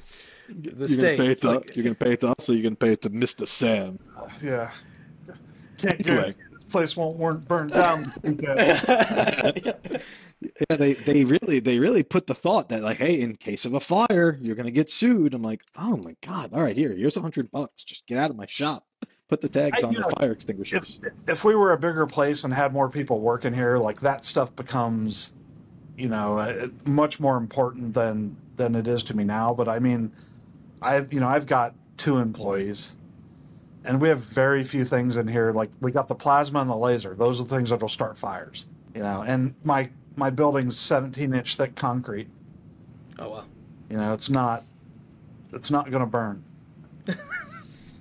the You're state. gonna to Like- you're gonna pay it to us, or you're gonna pay it to Mr. Sam. (sighs) Yeah. Can't Anyway. get this place won't burn burn down. (laughs) Yeah, they they really they really put the thought that like, hey, in case of a fire, you're gonna get sued. I'm like, oh my god! All right, here, here's a hundred bucks. Just get out of my shop. Put the tags I- on the know, fire if if we were a bigger place and had more people working here, like that stuff becomes, you know, uh, much more important than than it is to me now. But I mean, I've you know I've got two employees, and we have very few things in here. Like we got the plasma and the laser; those are the things that'll start fires. You know, and my my building's 17 inch thick concrete. oh well. You know, it's not it's not going to burn.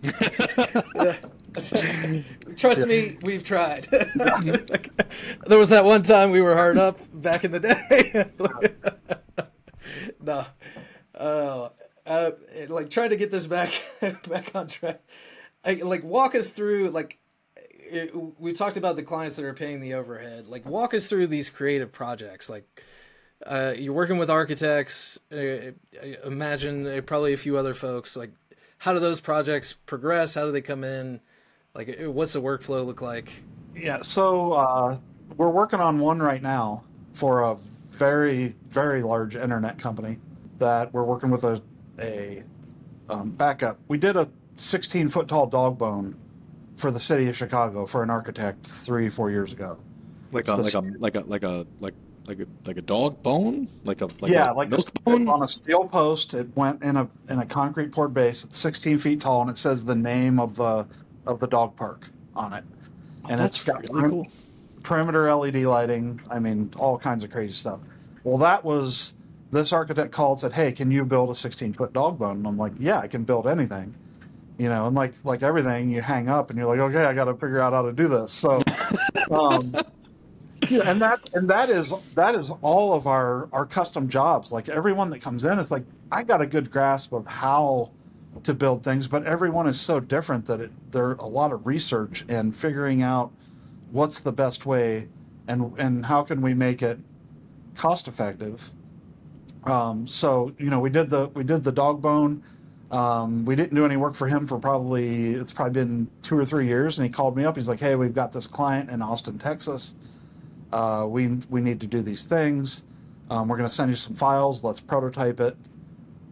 (laughs) (laughs) Trust me, we've tried. (laughs) there was that one time we were hard up back in the day. (laughs) no, uh, uh, like trying to get this back back on track. I, like walk us through like it, we talked about the clients that are paying the overhead. Like walk us through these creative projects. Like uh, you're working with architects. Uh, imagine uh, probably a few other folks. Like how do those projects progress? How do they come in? Like, what's the workflow look like? Yeah, so uh, we're working on one right now for a very, very large internet company that we're working with a, a um, backup. We did a 16 foot tall dog bone for the city of Chicago for an architect three, four years ago. like It's a like a like a like a like like a like a dog bone, like a like yeah, a like milk it's, bone. on a steel post. It went in a in a concrete poured base. It's 16 feet tall, and it says the name of the of the dog park on it. Oh, and it's that's got really cool. perimeter LED lighting. I mean, all kinds of crazy stuff. Well, that was this architect called and said, "Hey, can you build a 16 foot dog bone?" And I'm like, "Yeah, I can build anything." You know, and like like everything, you hang up and you're like, "Okay, I got to figure out how to do this." So, (laughs) um, yeah, and that and that is that is all of our our custom jobs. Like everyone that comes in, it's like I got a good grasp of how to build things, but everyone is so different that it there a lot of research and figuring out what's the best way and and how can we make it cost effective. Um, so you know we did the we did the dog bone. Um, we didn't do any work for him for probably it's probably been two or three years, and he called me up. He's like, "Hey, we've got this client in Austin, Texas. Uh, we we need to do these things. Um, we're going to send you some files. Let's prototype it."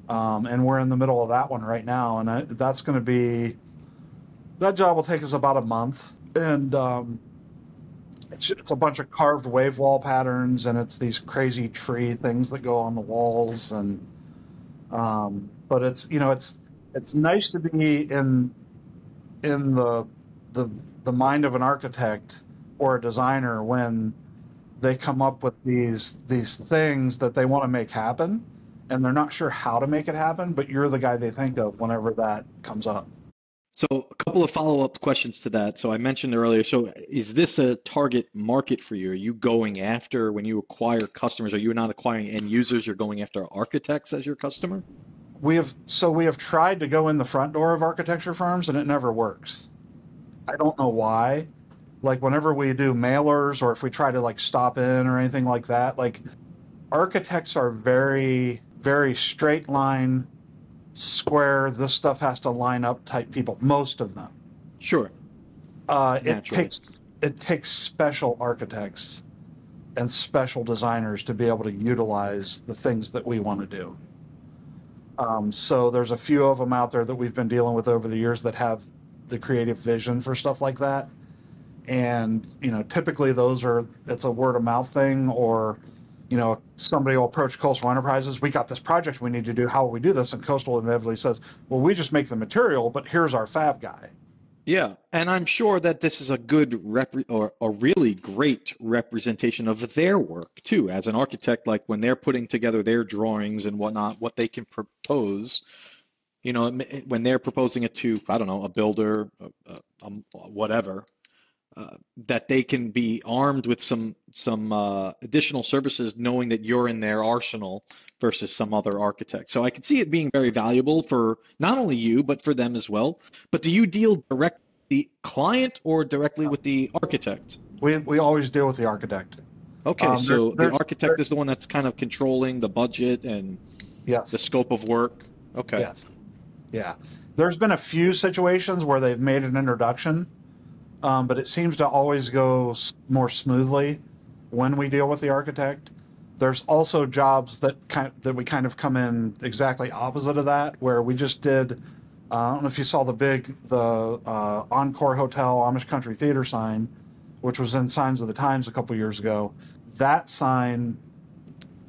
Um, and we're in the middle of that one right now, and I, that's going to be that job will take us about a month, and um, it's it's a bunch of carved wave wall patterns, and it's these crazy tree things that go on the walls, and um, but it's you know it's it's nice to be in in the the the mind of an architect or a designer when they come up with these these things that they want to make happen and they're not sure how to make it happen but you're the guy they think of whenever that comes up So a couple of follow-up questions to that. So I mentioned earlier, so is this a target market for you? Are you going after when you acquire customers, are you not acquiring end users, you're going after architects as your customer? we have so we have tried to go in the front door of architecture firms and it never works i don't know why like whenever we do mailers or if we try to like stop in or anything like that, like architects are very, very straight line, square, this stuff has to line up type people, most of them. Sure. Uh, it takes it takes special architects and special designers to be able to utilize the things that we want to do. Um, so there's a few of them out there that we've been dealing with over the years that have the creative vision for stuff like that. And you know, typically those are it's a word of mouth thing, or you know, somebody will approach Coastal Enterprises. We got this project we need to do. How will we do this? And Coastal inevitably says, "Well, we just make the material, but here's our fab guy." Yeah, and I'm sure that this is a good rep or a really great representation of their work too, as an architect. Like when they're putting together their drawings and whatnot, what they can propose. You know, when they're proposing it to, I don't know, a builder, uh, uh, um, whatever, uh, that they can be armed with some some uh, additional services, knowing that you're in their arsenal versus some other architect. So I can see it being very valuable for not only you, but for them as well. But do you deal direct the client or directly with the architect? We we always deal with the architect. Okay, Um, so there's- the there's- architect is the one that's kind of controlling the budget and Yes. the scope of work. Okay. Yes. Yeah. There's been a few situations where they've made an introduction, um, but it seems to always go more smoothly when we deal with the architect. There's also jobs that kind that we kind of come in exactly opposite of that, where we just did. Uh, I don't know if you saw the big the uh, Encore Hotel Amish Country Theater sign, which was in Signs of the Times a couple years ago. That sign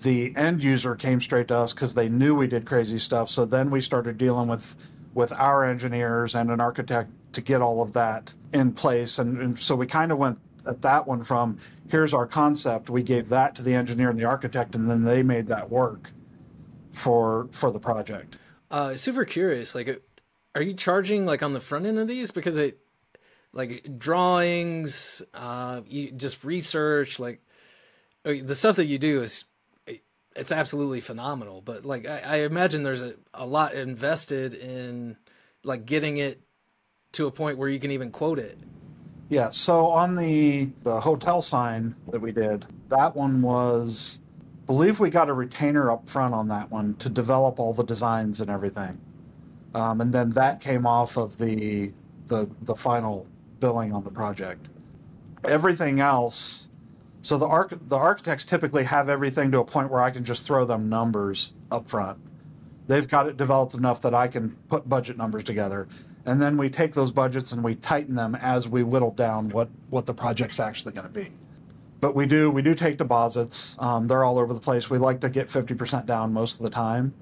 the end user came straight to us because they knew we did crazy stuff. So then we started dealing with with our engineers and an architect to get all of that in place. And, and so we kind of went at that one from here's our concept. We gave that to the engineer and the architect, and then they made that work for for the project. Uh, super curious. Like, are you charging like on the front end of these because it, like drawings, uh, you just research, like the stuff that you do is, it's absolutely phenomenal. But like, I, I imagine there's a, a lot invested in like getting it to a point where you can even quote it. Yeah. So on the the hotel sign that we did, that one was, believe we got a retainer up front on that one to develop all the designs and everything, um, and then that came off of the the the final billing on the project. Everything else, so the arch the architects typically have everything to a point where I can just throw them numbers up front. They've got it developed enough that I can put budget numbers together and then we take those budgets and we tighten them as we whittle down what what the project's actually going to be. But we do we do take deposits. Um, they're all over the place. We like to get 50% down most of the time.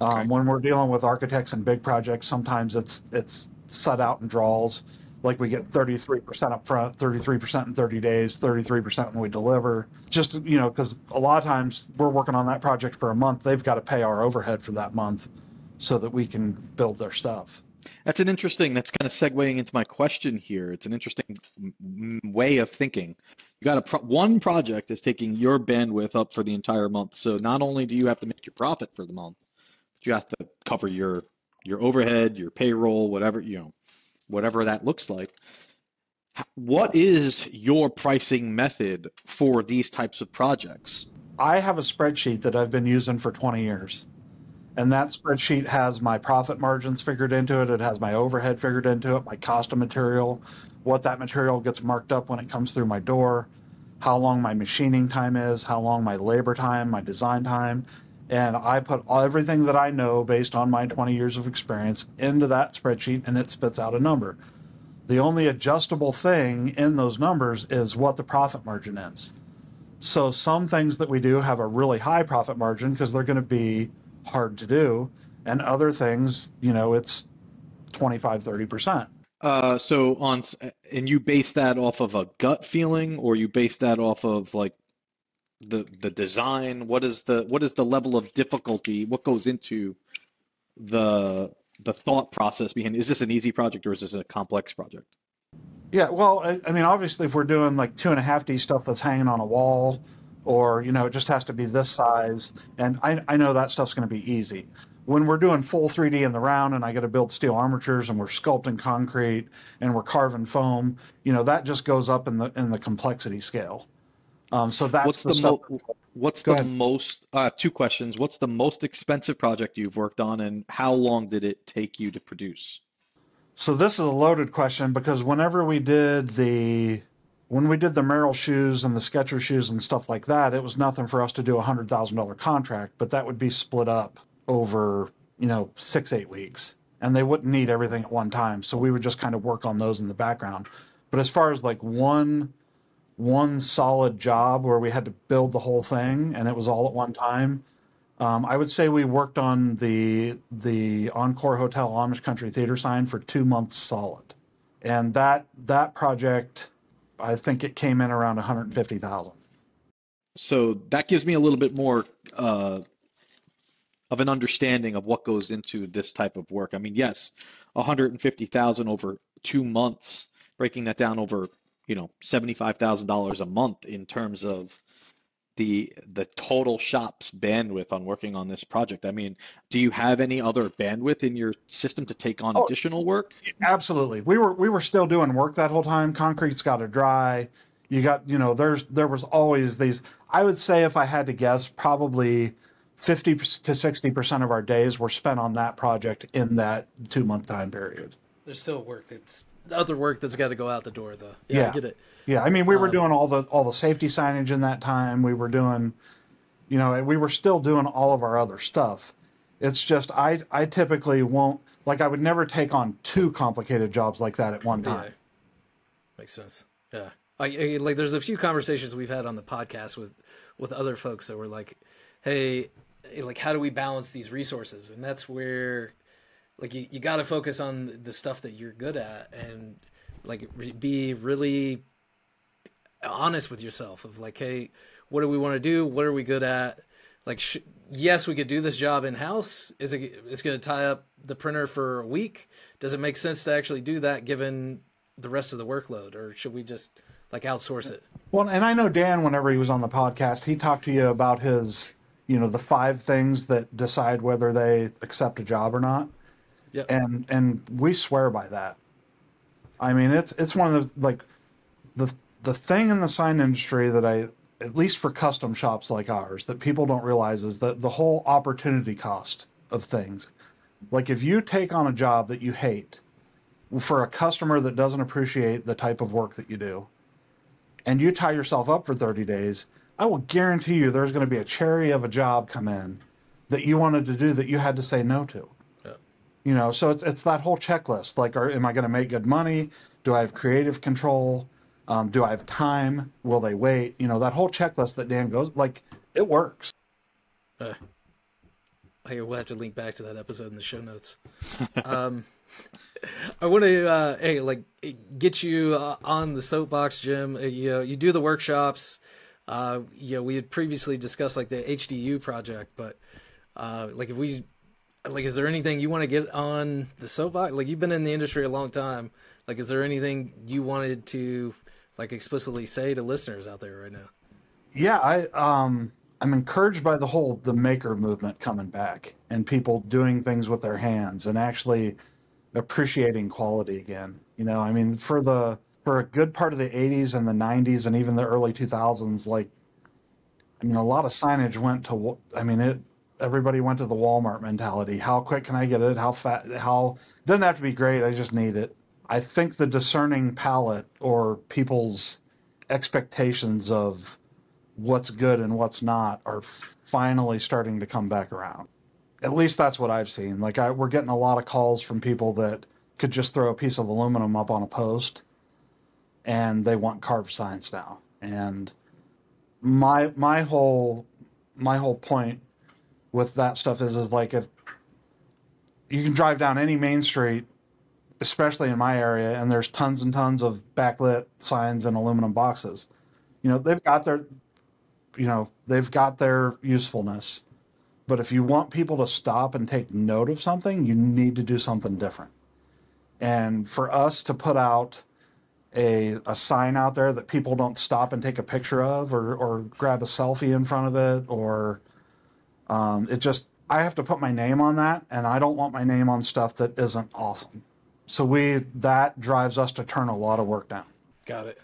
Um, Okay. when we're dealing with architects and big projects sometimes it's it's set out in draws. Like we get 33% up front 33% in 30 days 33% when we deliver. Just you know because a lot of times we're working on that project for a month. They've got to pay our overhead for that month so that we can build their stuff That's an interesting, that's kind of segueing into my question here. It's an interesting way of thinking. You got a pro one project is taking your bandwidth up for the entire month. So not only do you have to make your profit for the month, but you have to cover your your overhead, your payroll, whatever, you know, whatever that looks like. What is your pricing method for these types of projects? I have a spreadsheet that I've been using for 20 years. And that spreadsheet has my profit margins figured into it. It has my overhead figured into it, my cost of material, what that material gets marked up when it comes through my door, how long my machining time is, how long my labor time, my design time. And I put everything that I know based on my 20 years of experience into that spreadsheet and it spits out a number. The only adjustable thing in those numbers is what the profit margin is. So some things that we do have a really high profit margin because they're going to be hard to do. And other things, you know, it's 25, 30%. Uh, so on, and you base that off of a gut feeling, or you base that off of like the the design? What is the what is the level of difficulty? What goes into the the thought process behind? Is this an easy project or is this a complex project? Yeah, well, I, I mean, obviously, if we're doing like two and a half D stuff that's hanging on a wall, or you know it just has to be this size and i, I know that stuff's going to be easy when we're doing full 3d in the round and i got to build steel armatures and we're sculpting concrete and we're carving foam you know that just goes up in the in the complexity scale um, so that's What's the, the mo- what's Go the ahead. most uh two questions. What's the most expensive project you've worked on and how long did it take you to produce? So this is a loaded question because whenever we did the when we did the Merrell shoes and the Sketcher shoes and stuff like that, it was nothing for us to do a hundred thousand dollar contract, but that would be split up over you know six eight weeks, and they wouldn't need everything at one time. So we would just kind of work on those in the background. But as far as like one one solid job where we had to build the whole thing and it was all at one time, um, I would say we worked on the the Encore Hotel Amish Country Theater sign for two months solid, and that that project, I think it came in around one hundred fifty thousand. So that gives me a little bit more uh, of an understanding of what goes into this type of work. I mean, yes, 150,000 over two months, breaking that down over, you know, $75,000 a month in terms of the the total shop's bandwidth on working on this project. I mean, do you have any other bandwidth in your system to take on Oh, additional work? Absolutely, we were we were still doing work that whole time. Concrete's got to dry. You got you know there's there was always these. I would say if I had to guess, probably fifty to sixty percent of our days were spent on that project in that two month time period. There's still work that's other work that's got to go out the door, though. Yeah, Yeah. I get it. Yeah, I mean, we were Um, doing all the all the safety signage in that time. We were doing, you know, we were still doing all of our other stuff. It's just I I typically won't like I would never take on two complicated jobs like that at one Yeah, time. makes sense. Yeah, I, I like. There's a few conversations we've had on the podcast with with other folks that were like, "Hey, like, how do we balance these resources?" And that's where, like, you, you got to focus on the stuff that you're good at and like re- be really honest with yourself of like, hey, what do we want to do? What are we good at? Like, sh- yes, we could do this job in house. Is it? It's going to tie up the printer for a week. Does it make sense to actually do that given the rest of the workload, or should we just like outsource it? Well, and I know Dan, whenever he was on the podcast, he talked to you about his, you know, the five things that decide whether they accept a job or not. Yeah. and and we swear by that. I mean, it's it's one of the like the the thing in the sign industry that I at least for custom shops like ours that people don't realize is that the whole opportunity cost of things. Like if you take on a job that you hate for a customer that doesn't appreciate the type of work that you do, and you tie yourself up for 30 days, I will guarantee you there's going to be a cherry of a job come in that you wanted to do that you had to say no to. You know so it's, it's that whole checklist like are, am i going to make good money do i have creative control um, do i have time will they wait you know that whole checklist that dan goes like it works Uh, I will have to link back to that episode in the show notes. (laughs) um, I want to, uh, hey, like, get you uh, on the soapbox, Jim. Uh, you know, you do the workshops. Uh, you know, we had previously discussed like the HDU project, but uh, like, if we, like, is there anything you want to get on the soapbox? Like, you've been in the industry a long time. Like, is there anything you wanted to, like, explicitly say to listeners out there right now? yeah i um i'm encouraged by the whole the maker movement coming back and people doing things with their hands and actually appreciating quality again you know i mean for the for a good part of the 80s and the 90s and even the early 2000s like i mean a lot of signage went to i mean it everybody went to the walmart mentality how quick can i get it how fast how doesn't have to be great i just need it i think the discerning palate or people's expectations of what's good and what's not are finally starting to come back around. At least that's what I've seen. Like I, we're getting a lot of calls from people that could just throw a piece of aluminum up on a post, and they want carved signs now. And my my whole my whole point with that stuff is is like if you can drive down any main street especially in my area and there's tons and tons of backlit signs and aluminum boxes. You know they've got their you know they've got their usefulness. But if you want people to stop and take note of something you need to do something different. And for us to put out a a sign out there that people don't stop and take a picture of or or grab a selfie in front of it or um, it just I have to put my name on that, and I don't want my name on stuff that isn't awesome. So we that drives us to turn a lot of work down. Got it.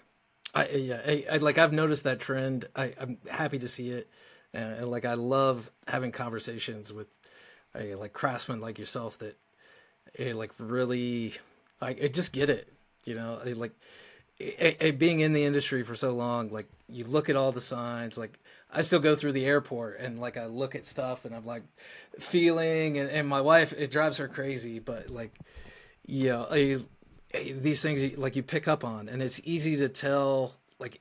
I yeah, I, I like I've noticed that trend. I, I'm happy to see it, and, and like I love having conversations with uh, like craftsmen like yourself that uh, like really I, I just get it. You know, I, like I, I, being in the industry for so long, like you look at all the signs. Like I still go through the airport and like I look at stuff and I'm like feeling, and, and my wife it drives her crazy, but like yeah, I, these things like you pick up on, and it's easy to tell like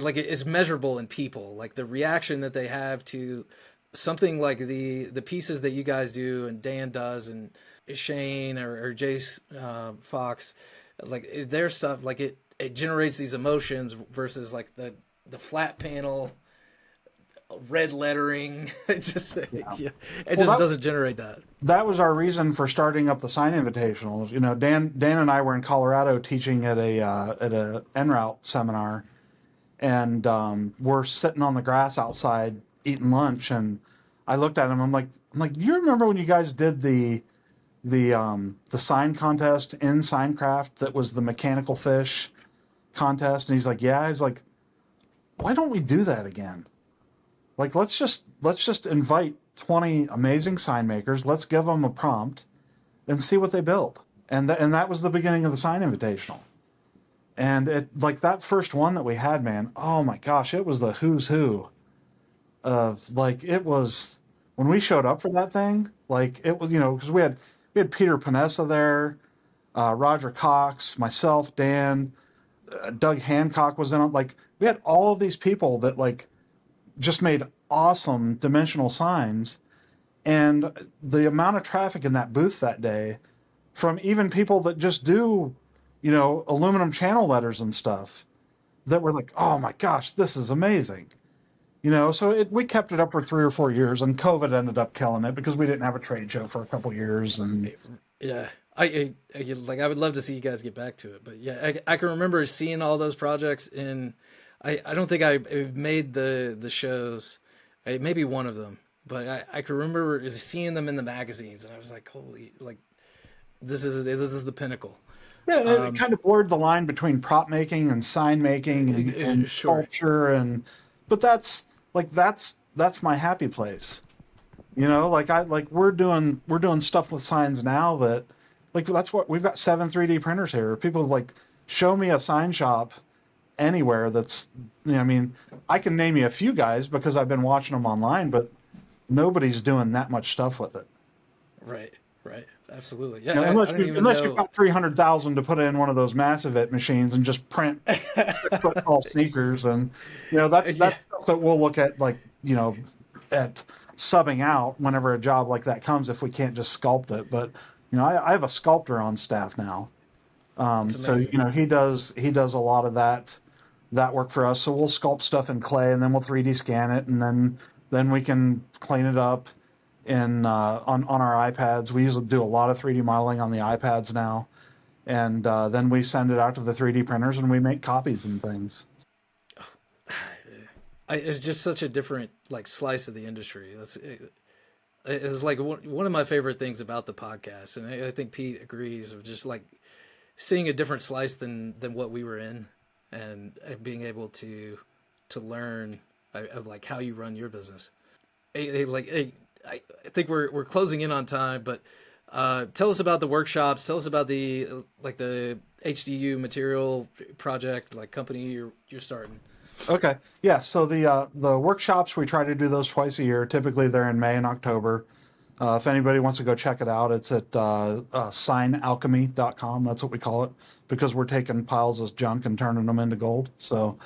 like it's measurable in people, like the reaction that they have to something like the the pieces that you guys do and Dan does and Shane or, or Jace uh, Fox, like their stuff, like it it generates these emotions versus like the the flat panel red lettering. (laughs) It just yeah. yeah it well, just that, doesn't generate that. That was our reason for starting up the sign invitationals. You know, Dan Dan and I were in Colorado teaching at a uh, at a Enroute seminar, and um, we're sitting on the grass outside eating lunch, and I looked at him. I'm like, I'm like, you remember when you guys did the the um, the sign contest in Signcraft that was the mechanical fish contest? And he's like, yeah. He's like, why don't we do that again? like let's just let's just invite 20 amazing sign makers. Let's give them a prompt and see what they build. And th- and that was the beginning of the sign invitational. And it like that first one that we had man oh my gosh it was the who's who of like it was when we showed up for that thing like it was you know because we had we had peter Poanessa there uh, roger cox myself dan uh, doug hancock was in it. Like we had all of these people that like just made awesome dimensional signs. And the amount of traffic in that booth that day from even people that just do, you know, aluminum channel letters and stuff that were like, oh my gosh, this is amazing. You know, so it, we kept it up for three or four years, and COVID ended up killing it because we didn't have a trade show for a couple years. And yeah, I, I, like I would love to see you guys get back to it, but yeah, I, I can remember seeing all those projects in I, I don't think I made the the shows, maybe one of them, but I, I can remember seeing them in the magazines, and I was like, holy, like this is this is the pinnacle. Yeah, it um, kind of blurred the line between prop making and sign making and, and sure. sculpture, and but that's like that's that's my happy place. You know, like I like we're doing we're doing stuff with signs now that like that's what we've got seven 3D printers here. People like show me a sign shop anywhere that's you know, I mean, I can name you a few guys because I've been watching them online, but nobody's doing that much stuff with it. Right, right. Absolutely. Yeah. You know, unless you, unless know. you've got 300,000 to put in one of those Massivit machines and just print (laughs) six foot tall sneakers. And, you know, that's, that's yeah. stuff that we'll look at, like, you know, at subbing out whenever a job like that comes if we can't just sculpt it. But, you know, I, I have a sculptor on staff now. Um, so, you know, he does, he does a lot of that that work for us. So we'll sculpt stuff in clay and then we'll 3D scan it and then then we can clean it up in uh, on on our iPads. We usually do a lot of 3D modeling on the iPads now, and uh, then we send it out to the 3D printers and we make copies and things. I, it's just such a different like slice of the industry. That's it, it's like one, one of my favorite things about the podcast, and I, I think Pete agrees. Of just like seeing a different slice than than what we were in and being able to to learn uh, of like how you run your business. Hey, like hey, I think we're we're closing in on time, but uh, tell us about the workshops. Tell us about the like the HDU material project, like company you're you're starting. Okay, yeah. So the uh, the workshops we try to do those twice a year. Typically, they're in May and October. Uh, if anybody wants to go check it out, it's at uh, uh, signalchemy.com. That's what we call it because we're taking piles of junk and turning them into gold. So,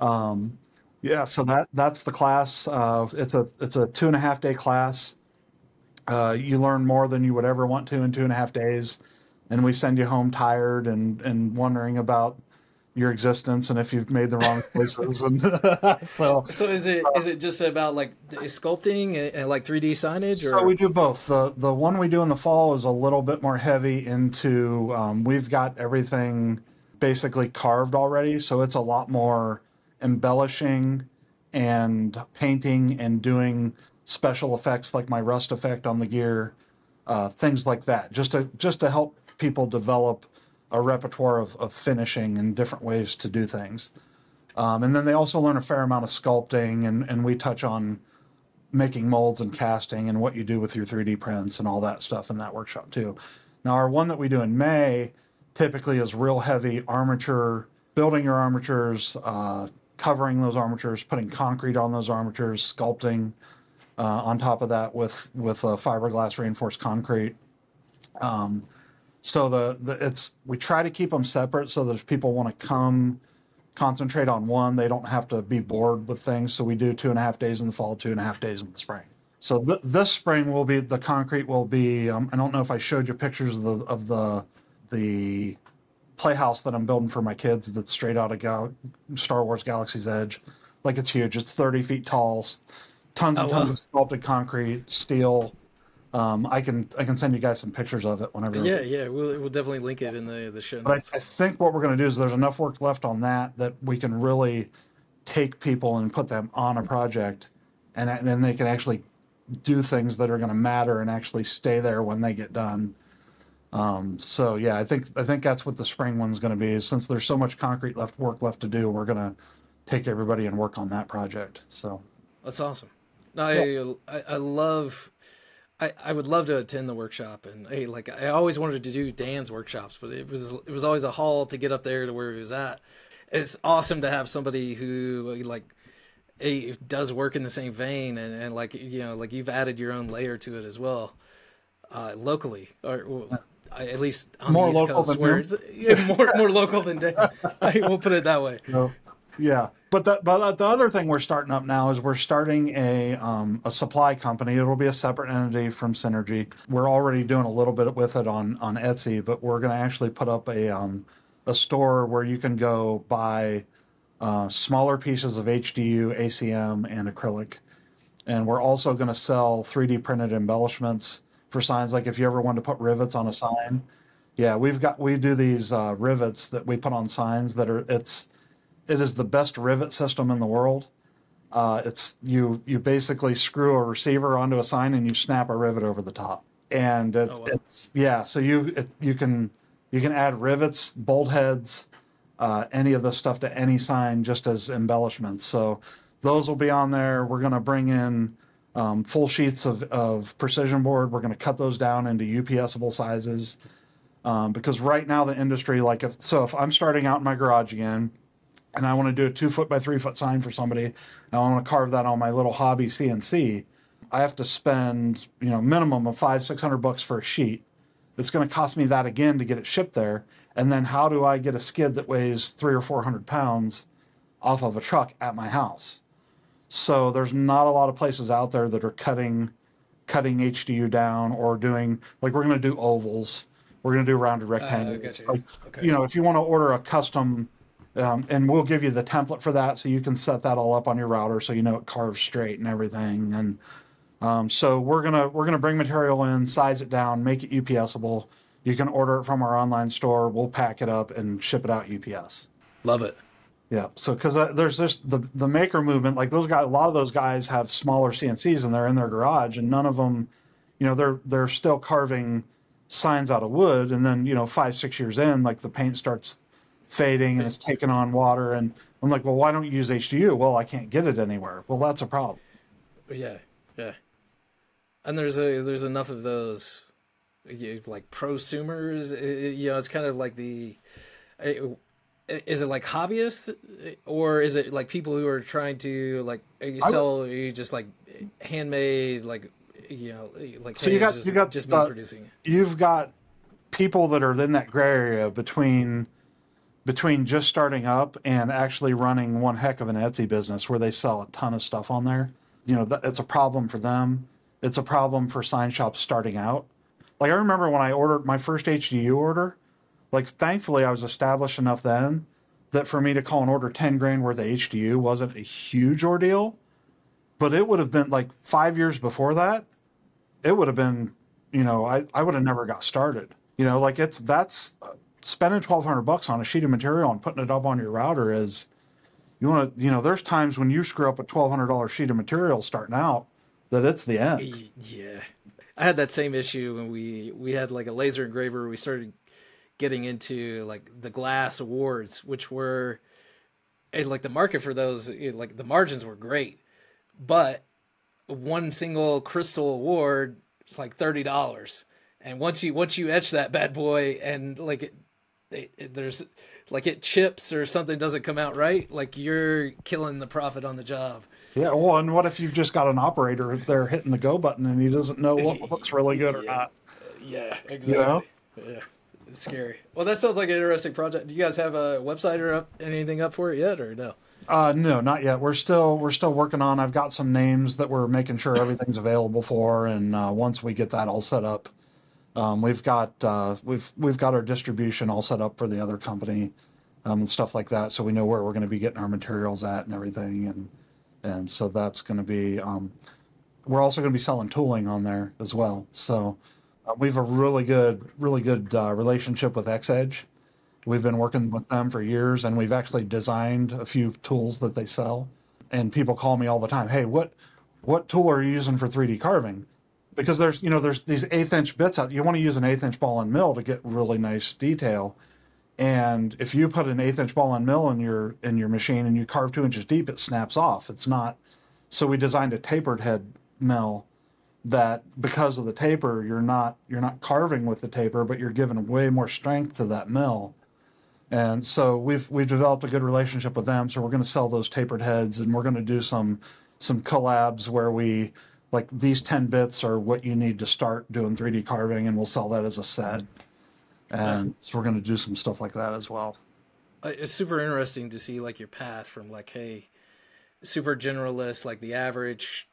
um, yeah, so that that's the class. Uh, it's a it's a two and a half day class. Uh, you learn more than you would ever want to in two and a half days, and we send you home tired and and wondering about your existence and if you've made the wrong choices. and (laughs) so, So is it is it just about like sculpting and, and like 3D signage, or so we do both. The the one we do in the fall is a little bit more heavy into. Um, we've got everything basically carved already, so it's a lot more embellishing and painting and doing special effects like my rust effect on the gear, uh, things like that, just to just to help people develop a repertoire of, of finishing and different ways to do things. Um, and then they also learn a fair amount of sculpting, and, and we touch on making molds and casting and what you do with your 3D prints and all that stuff in that workshop too. Now, our one that we do in May typically is real heavy armature, building your armatures, uh, covering those armatures, putting concrete on those armatures, sculpting uh, on top of that with with uh, fiberglass reinforced concrete. Um, so the, the it's we try to keep them separate so that if people want to come concentrate on one, they don't have to be bored with things. So we do two and a half days in the fall, two and a half days in the spring. So th- this spring will be the concrete will be. Um, I don't know if I showed you pictures of the of the the playhouse that I'm building for my kids. That's straight out of Gal- Star Wars Galaxy's Edge. Like it's huge. It's 30 feet tall. Tons and Oh, tons wow. of sculpted concrete, steel. Um, I can I can send you guys some pictures of it whenever. yeah, yeah, we'll we'll definitely link it in the the show But. I, I think what we're going to do is there's enough work left on that that we can really take people and put them on a project, and then they can actually do things that are going to matter and actually stay there when they get done. Um, so yeah, I think I think that's what the spring one's going to be. Is since there's so much concrete left work left to do, we're going to take everybody and work on that project. So That's awesome. No, I, I I love. I, I would love to attend the workshop and hey, like I always wanted to do Dan's workshops, but it was it was always a haul to get up there to where he was at. It's awesome to have somebody who like hey, does work in the same vein and, and like you know like you've added your own layer to it as well uh, locally or well, at least on More the East local Coast than where it's yeah, more more local than Dan. (laughs) we'll put it that way. So, yeah, but the, but the other thing we're starting up now is we're starting a um, a supply company. It'll be a separate entity from Synergy. We're already doing a little bit with it on on Etsy, but we're going to actually put up a um, a store where you can go buy uh, smaller pieces of HDU, ACM, and acrylic. And we're also going to sell 3D printed embellishments for signs. Like if you ever wanted to put rivets on a sign, yeah, we've got we do these uh, rivets that we put on signs that are it's it is the best rivet system in the world. Uh, it's you you basically screw a receiver onto a sign and you snap a rivet over the top, and it's Oh, wow. it's yeah. So you it, you can you can add rivets, bolt heads, uh, any of the stuff to any sign just as embellishments. So those will be on there. We're going to bring in um, full sheets of, of precision board. We're going to cut those down into UPSable sizes um, because right now the industry, like if so, if I'm starting out in my garage again and I want to do a two foot by three foot sign for somebody, and I want to carve that on my little hobby CNC, I have to spend you know minimum of five six hundred bucks for a sheet. It's going to cost me that again to get it shipped there, and then how do I get a skid that weighs three or four hundred pounds off of a truck at my house? So there's not a lot of places out there that are cutting cutting HDU down or doing like we're going to do ovals. We're going to do rounded uh, rectangles. gotcha. Like, Okay. You know, if you want to order a custom, um, and we'll give you the template for that, so you can set that all up on your router, so you know it carves straight and everything. And um, so we're gonna we're gonna bring material in, size it down, make it UPSable. You can order it from our online store. We'll pack it up and ship it out UPS. Love it. Yeah. So because uh, there's just the the maker movement, like those guys, a lot of those guys have smaller CNCs and they're in their garage, and none of them, you know, they're they're still carving signs out of wood, and then you know five six years in, like the paint starts fading and it's taking on water, and I'm like, well, why don't you use HDU? Well, I can't get it anywhere. Well, that's a problem. Yeah, yeah. And there's a there's enough of those, you, like prosumers. You know, it's kind of like the. i- Is it like hobbyists, or is it like people who are trying to like you I would- sell? You just like handmade, like you know, like So you hey, got- just, you got just the- producing. you've got people that are in that gray area between between just starting up and actually running one heck of an Etsy business where they sell a ton of stuff on there. You know, that, it's a problem for them. It's a problem for sign shops starting out. Like I remember when I ordered my first HDU order, like thankfully I was established enough then that for me to call and order 10 grand worth of HDU wasn't a huge ordeal, but it would have been like five years before that, it would have been, you know, I, I would have never got started. You know, like it's that's spending 1200 bucks on a sheet of material and putting it up on your router is you want to, you know, there's times when you screw up a $1200 sheet of material starting out that it's the end. Yeah. I had that same issue when we we had like a laser engraver. We started getting into like the glass awards, which were and like the market for those, eh, like the margins were great, but one single crystal award is like thirty dollars, and once you once you etch that bad boy and like there's like it chips or something doesn't come out right, like you're killing the profit on the job. Yeah, well, and what if you've just got an operator there hitting the go button and he doesn't know what (laughs) looks really good or not? Yeah, exactly. You know? Yeah, it's scary. Well, that sounds like an interesting project. Do you guys have a website or up, anything up for it yet, or no? Uh, no, not yet. We're still we're still working on. I've got some names that we're making sure everything's available for, and uh, once we get that all set up, um, we've got uh, we've we've got our distribution all set up for the other company um, and stuff like that, so we know where we're going to be getting our materials at and everything, and and so that's going to be. Um, we're also going to be selling tooling on there as well. So uh, we have a really good really good uh, relationship with XEdge. We've been working with them for years, and we've actually designed a few tools that they sell. And people call me all the time, "Hey, what what tool are you using for 3D carving?" Because there's you know there's these eighth inch bits out. You want to use an eighth inch ball end mill to get really nice detail. And if you put an eighth inch ball end mill in your in your machine and you carve two inches deep, it snaps off. It's not. So we designed a tapered head mill that because of the taper, you're not you're not carving with the taper, but you're giving way more strength to that mill. And so we've we've developed a good relationship with them. So we're going to sell those tapered heads, and we're going to do some some collabs where we like these ten bits are what you need to start doing 3D carving, and we'll sell that as a set. And so we're going to do some stuff like that as well. It's super interesting to see like your path from like, hey, super generalist, like the average.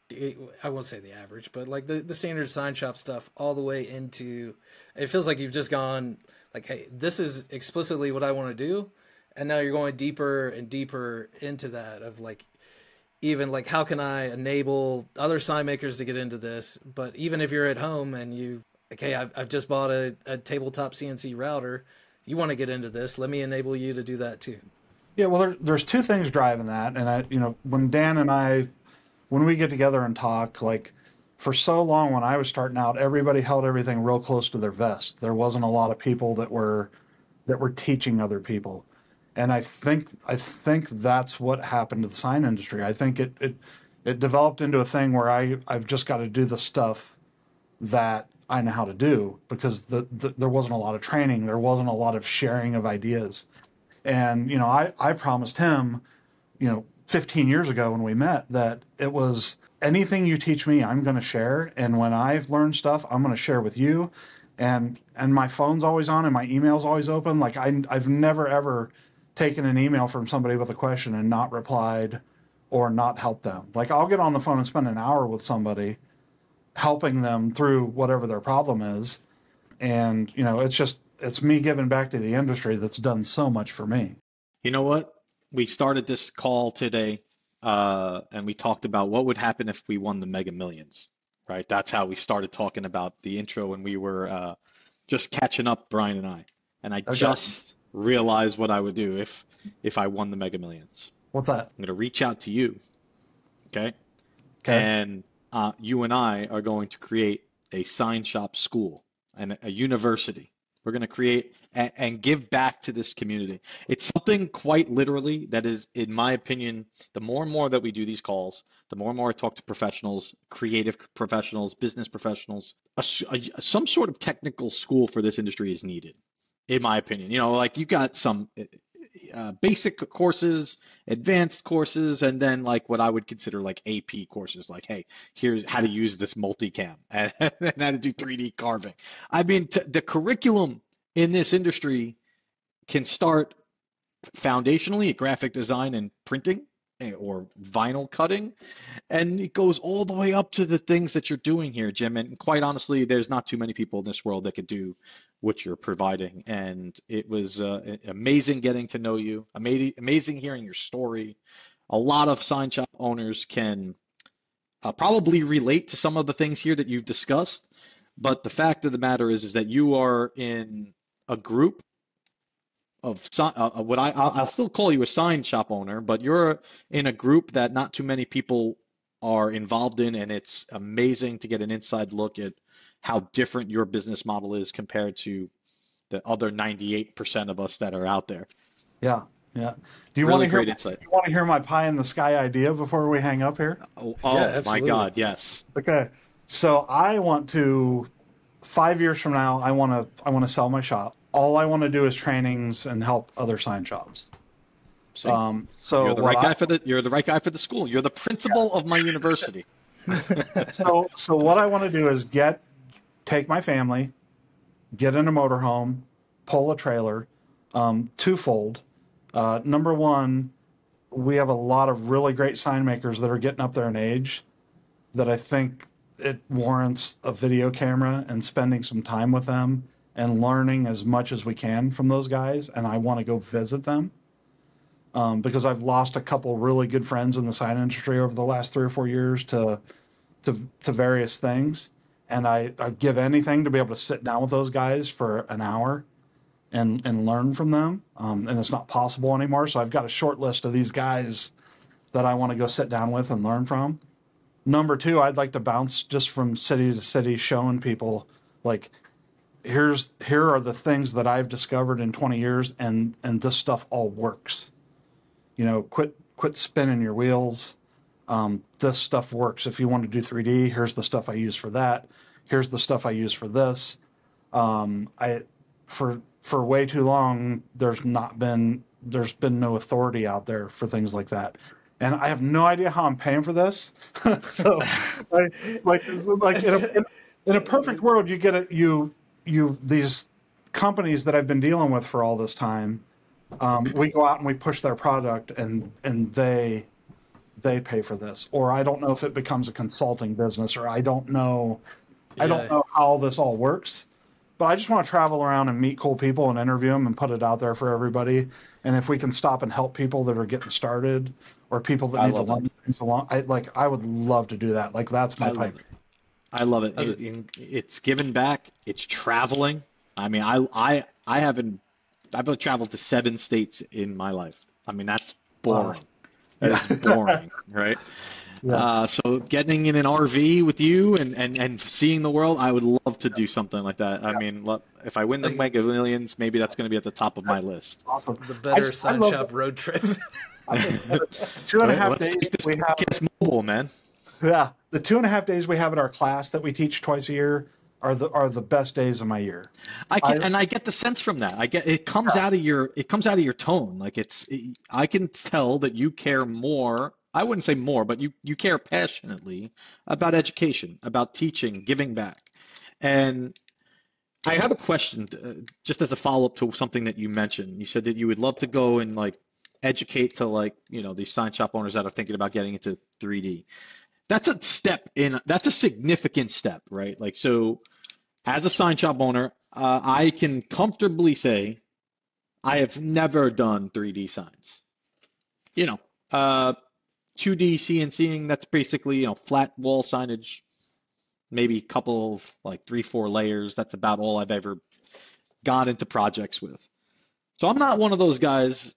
I won't say the average, but like the the standard sign shop stuff, all the way into. It feels like you've just gone like, hey, this is explicitly what I want to do, and now you're going deeper and deeper into that of like even like how can I enable other sign makers to get into this? But even if you're at home and you okay, I've, I've just bought a, a tabletop CNC router, you want to get into this? Let me enable you to do that too. Yeah, well, there, there's two things driving that, and I, you know, when Dan and I, when we get together and talk, like for so long when I was starting out, everybody held everything real close to their vest. There wasn't a lot of people that were that were teaching other people, and I think I think that's what happened to the sign industry. I think it it it developed into a thing where I I've just got to do the stuff that I know how to do because the, the there wasn't a lot of training, there wasn't a lot of sharing of ideas. And you know, I I promised him, you know, 15 years ago when we met that it was anything you teach me, I'm going to share, and when I've learned stuff, I'm going to share with you. And and my phone's always on and my email's always open. Like I I've never ever taken an email from somebody with a question and not replied or not helped them. Like I'll get on the phone and spend an hour with somebody helping them through whatever their problem is. And, you know, it's just, it's me giving back to the industry that's done so much for me. You know what? We started this call today, uh, and we talked about what would happen if we won the Mega Millions, right? That's how we started talking about the intro when we were uh, just catching up, Brian and I. And I Okay. just realized what I would do if if I won the Mega Millions. What's that? I'm gonna reach out to you, okay? Okay. And uh, you and I are going to create a sign shop school and a university. We're going to create and, and give back to this community. It's something quite literally that is, in my opinion, the more and more that we do these calls, the more and more I talk to professionals, creative professionals, business professionals, a a- some sort of technical school for this industry is needed, in my opinion. You know, like you got some uh, basic courses, advanced courses, and then like what I would consider like AP courses, like hey, here's how to use this multicam and, (laughs) and how to do 3D carving. I mean, t- the curriculum in this industry can start foundationally at graphic design and printing eh, or vinyl cutting, and it goes all the way up to the things that you're doing here, Jim. And quite honestly, there's not too many people in this world that could do what you're providing. And it was uh, amazing getting to know you. Amazing, amazing hearing your story. A lot of sign shop owners can uh, probably relate to some of the things here that you've discussed. But the fact of the matter is, is that you are in a group of uh, uh, what I I'll still call you a sign shop owner, but you're in a group that not too many people are involved in, and it's amazing to get an inside look at how different your business model is compared to the other 98% of us that are out there. Yeah, yeah. Do you Really want to hear? great insight. You want to hear my pie in the sky idea before we hang up here? Oh, oh Yeah, my. God, yes. Okay. So I want to five years from now I want to I want to sell my shop. All I want to do is trainings and help other sign shops. So Um so you're the right guy for the you're the right guy for the school. You're the principal of my university. (laughs) (laughs) so so what I want to do is get take my family, get in a motorhome, pull a trailer, um, twofold. Uh, number one, we have a lot of really great sign makers that are getting up there in age that I think it warrants a video camera and spending some time with them and learning as much as we can from those guys. And I want to go visit them um, because I've lost a couple really good friends in the sign industry over the last three or four years to to, to various things. And I, I'd give anything to be able to sit down with those guys for an hour and, and learn from them. Um, and it's not possible anymore. So I've got a short list of these guys that I want to go sit down with and learn from. Number two, I'd like to bounce just from city to city, showing people like, here's here are the things that I've discovered in 20 years, and and this stuff all works. You know, quit quit spinning your wheels. Um, this stuff works. If you want to do 3D, here's the stuff I use for that. Here's the stuff I use for this. Um, I for for way too long, there's not been there's been no authority out there for things like that, and I have no idea how I'm paying for this. (laughs) so, (laughs) like, like, like in, a, in, in a perfect world, you get it. You you these companies that I've been dealing with for all this time. Um, we go out and we push their product, and and they they pay for this. Or i don't know if it becomes a consulting business or i don't know i don't know how this all works. But i just want to travel around and meet cool people and interview them and put it out there for everybody. And if we can stop and help people that are getting started or people that I need to learn things along i like i would love to do that. Like that's my I pipe. I love it. It- it- It's giving back. It's traveling. I mean, I I I haven't. I've traveled to seven states in my life. I mean, that's boring. That is (laughs) boring, right? Yeah. Uh, so getting in an RV with you and, and, and seeing the world, I would love to do something like that. I mean, lo- if I win the Mega Millions, maybe that's going to be at the top of my list. awesome The better just- sign love shop road trip. (laughs) two and a half days we have podcast mobile, man. yeah the two and a half days we have at our class that we teach twice a year are the are the best days of my year I can, I- and I get the sense from that. I get it comes out of your it comes out of your tone. Like it's it, I can tell that you care more. I wouldn't say more, but you you care passionately about education, about teaching, giving back. And I have a question, uh, just as a follow up to something that you mentioned. You said that you would love to go and like educate to like you know these sign shop owners that are thinking about getting into 3D. That's a step in. That's a significant step, right? Like so as a sign shop owner, uh, I can comfortably say I have never done 3D signs. You know, uh, 2D CNCing, that's basically, you know, flat wall signage, maybe a couple of like three, four layers. That's about all I've ever gone into projects with. So I'm not one of those guys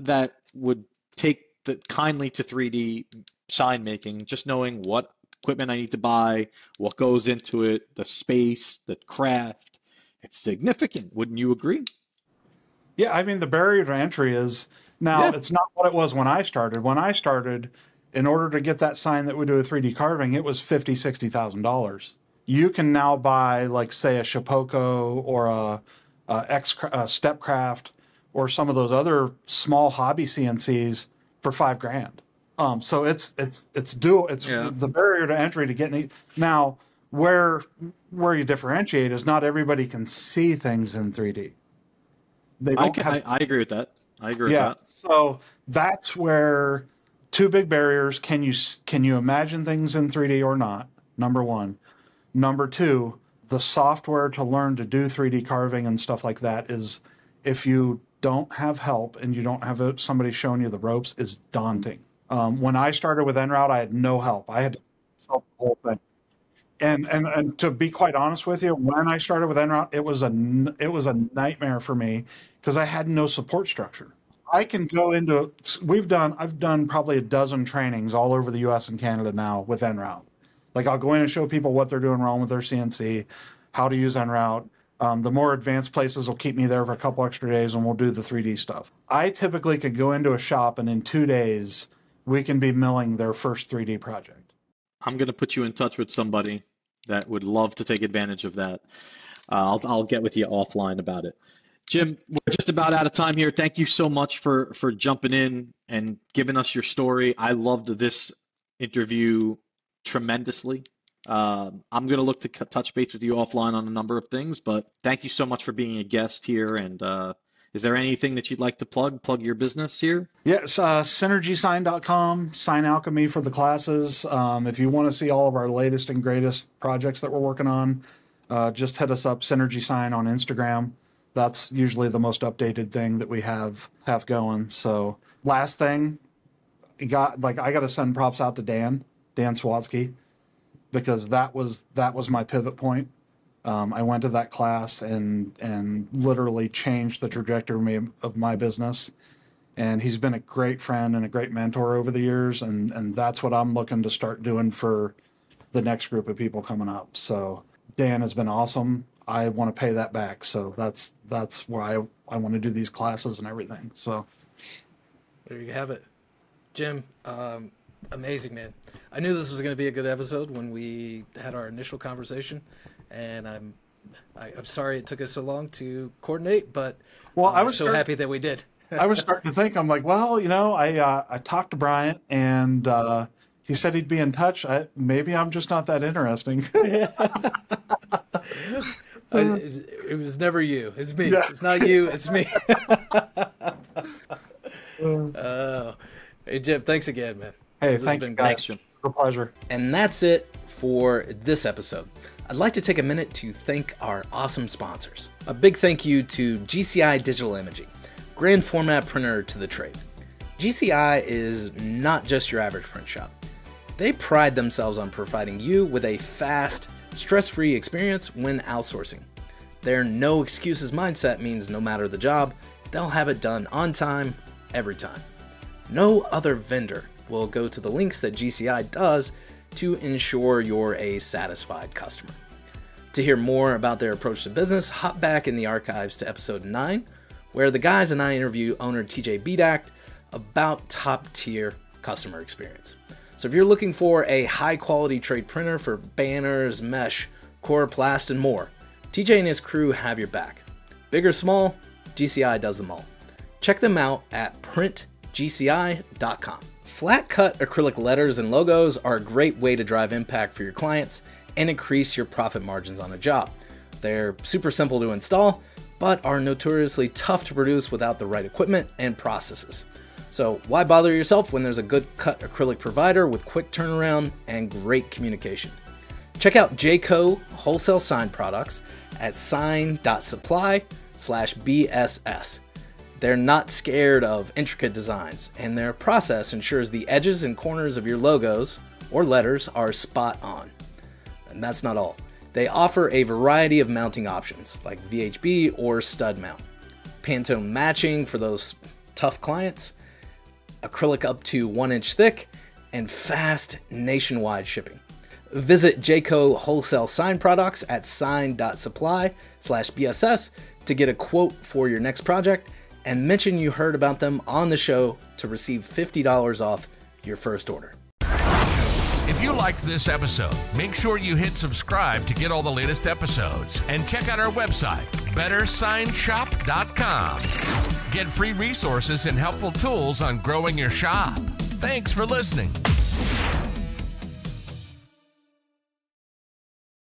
that would take the kindly to 3D sign making, just knowing what equipment I need to buy, what goes into it, the space, the craft. It's significant. Wouldn't you agree? Yeah, I mean the barrier to entry is now Yeah. it's not what it was when I started. When I started, in order to get that sign that would do a 3D carving, it was fifty, sixty thousand dollars. You can now buy like say a Shapeoko or a, a X a Stepcraft or some of those other small hobby CNCs for five grand. Um, so it's it's it's dual. It's Yeah. the barrier to entry to getting now where where you differentiate is not everybody can see things in 3D. They don't can, have I, I agree with that. I agree yeah. with that. So that's where two big barriers. Can you can you imagine things in 3D or not? Number one. Number two, the software to learn to do 3D carving and stuff like that is, if you don't have help and you don't have somebody showing you the ropes, is daunting. Um, when I started with Enroute, I had no help. I had to solve the whole thing. And, and and to be quite honest with you, when I started with Enroute, it was a it was a nightmare for me because I had no support structure. I can go into we've done I've done probably a dozen trainings all over the US and Canada now with Enroute. Like I'll go in and show people what they're doing wrong with their CNC, how to use Enroute. Um, the more advanced places will keep me there for a couple extra days and we'll do the 3D stuff. I typically could go into a shop and in two days we can be milling their first 3D project. I'm going to put you in touch with somebody that would love to take advantage of that. Uh, I'll, I'll get with you offline about it. Jim, we're just about out of time here. Thank you so much for for jumping in and giving us your story. I loved this interview tremendously. Um, I'm going to look to touch base with you offline on a number of things, but thank you so much for being a guest here. And uh, is there anything that you'd like to plug? Plug your business here? Yes, uh, synergysign.com, sign alchemy for the classes. Um, if you want to see all of our latest and greatest projects that we're working on, uh, just hit us up, Synergy Sign on Instagram that's usually the most updated thing that we have have going. So last thing, got like I got to send props out to Dan Dan Sawatzky because that was that was my pivot point. Um, I went to that class and and literally changed the trajectory of my business. And he's been a great friend and a great mentor over the years, and and that's what I'm looking to start doing for the next group of people coming up. So Dan has been awesome. I want to pay that back. So that's that's why I, I want to do these classes and everything. So there you have it, Jim. Um, amazing man. I knew this was going to be a good episode when we had our initial conversation, and I'm I, am i am sorry it took us so long to coordinate, but well, I was so start- happy that we did. (laughs) I was starting to think, I'm like, well, you know, I uh, I talked to Bryant and. Uh, he said he'd be in touch. I, maybe I'm just not that interesting. (laughs) (laughs) it was never you. It's me. Yeah. It's not you. It's me. oh, hey Jim, thanks again, man. Hey, this thank, has been great. thanks, Jim. A pleasure. And that's it for this episode. I'd like to take a minute to thank our awesome sponsors. A big thank you to GCI Digital Imaging, grand format printer to the trade. GCI is not just your average print shop. They pride themselves on providing you with a fast, stress free experience when outsourcing. Their no excuses mindset means no matter the job, they'll have it done on time, every time. No other vendor will go to the links that GCI does to ensure you're a satisfied customer. To hear more about their approach to business, hop back in the archives to episode 9, where the guys and I interview owner TJ Bedact about top tier customer experience. So if you're looking for a high quality trade printer for banners, mesh, coroplast, and more, TJ and his crew have your back. Big or small, GCI does them all. Check them out at printgci.com. Flat cut acrylic letters and logos are a great way to drive impact for your clients and increase your profit margins on a job. They're super simple to install, but are notoriously tough to produce without the right equipment and processes. So why bother yourself when there's a good cut acrylic provider with quick turnaround and great communication? Check out Jaco Wholesale Sign Products at sign.supply slash BSS. They're not scared of intricate designs, and their process ensures the edges and corners of your logos or letters are spot on. And that's not all. They offer a variety of mounting options like VHB or stud mount, Pantone matching for those tough clients, acrylic up to one inch thick, and fast nationwide shipping. Visit Jaco Wholesale Sign Products at sign.supply slash BSS to get a quote for your next project and mention you heard about them on the show to receive $50 off your first order. If you liked this episode, make sure you hit subscribe to get all the latest episodes and check out our website, bettersignshop.com. Get free resources and helpful tools on growing your shop. Thanks for listening.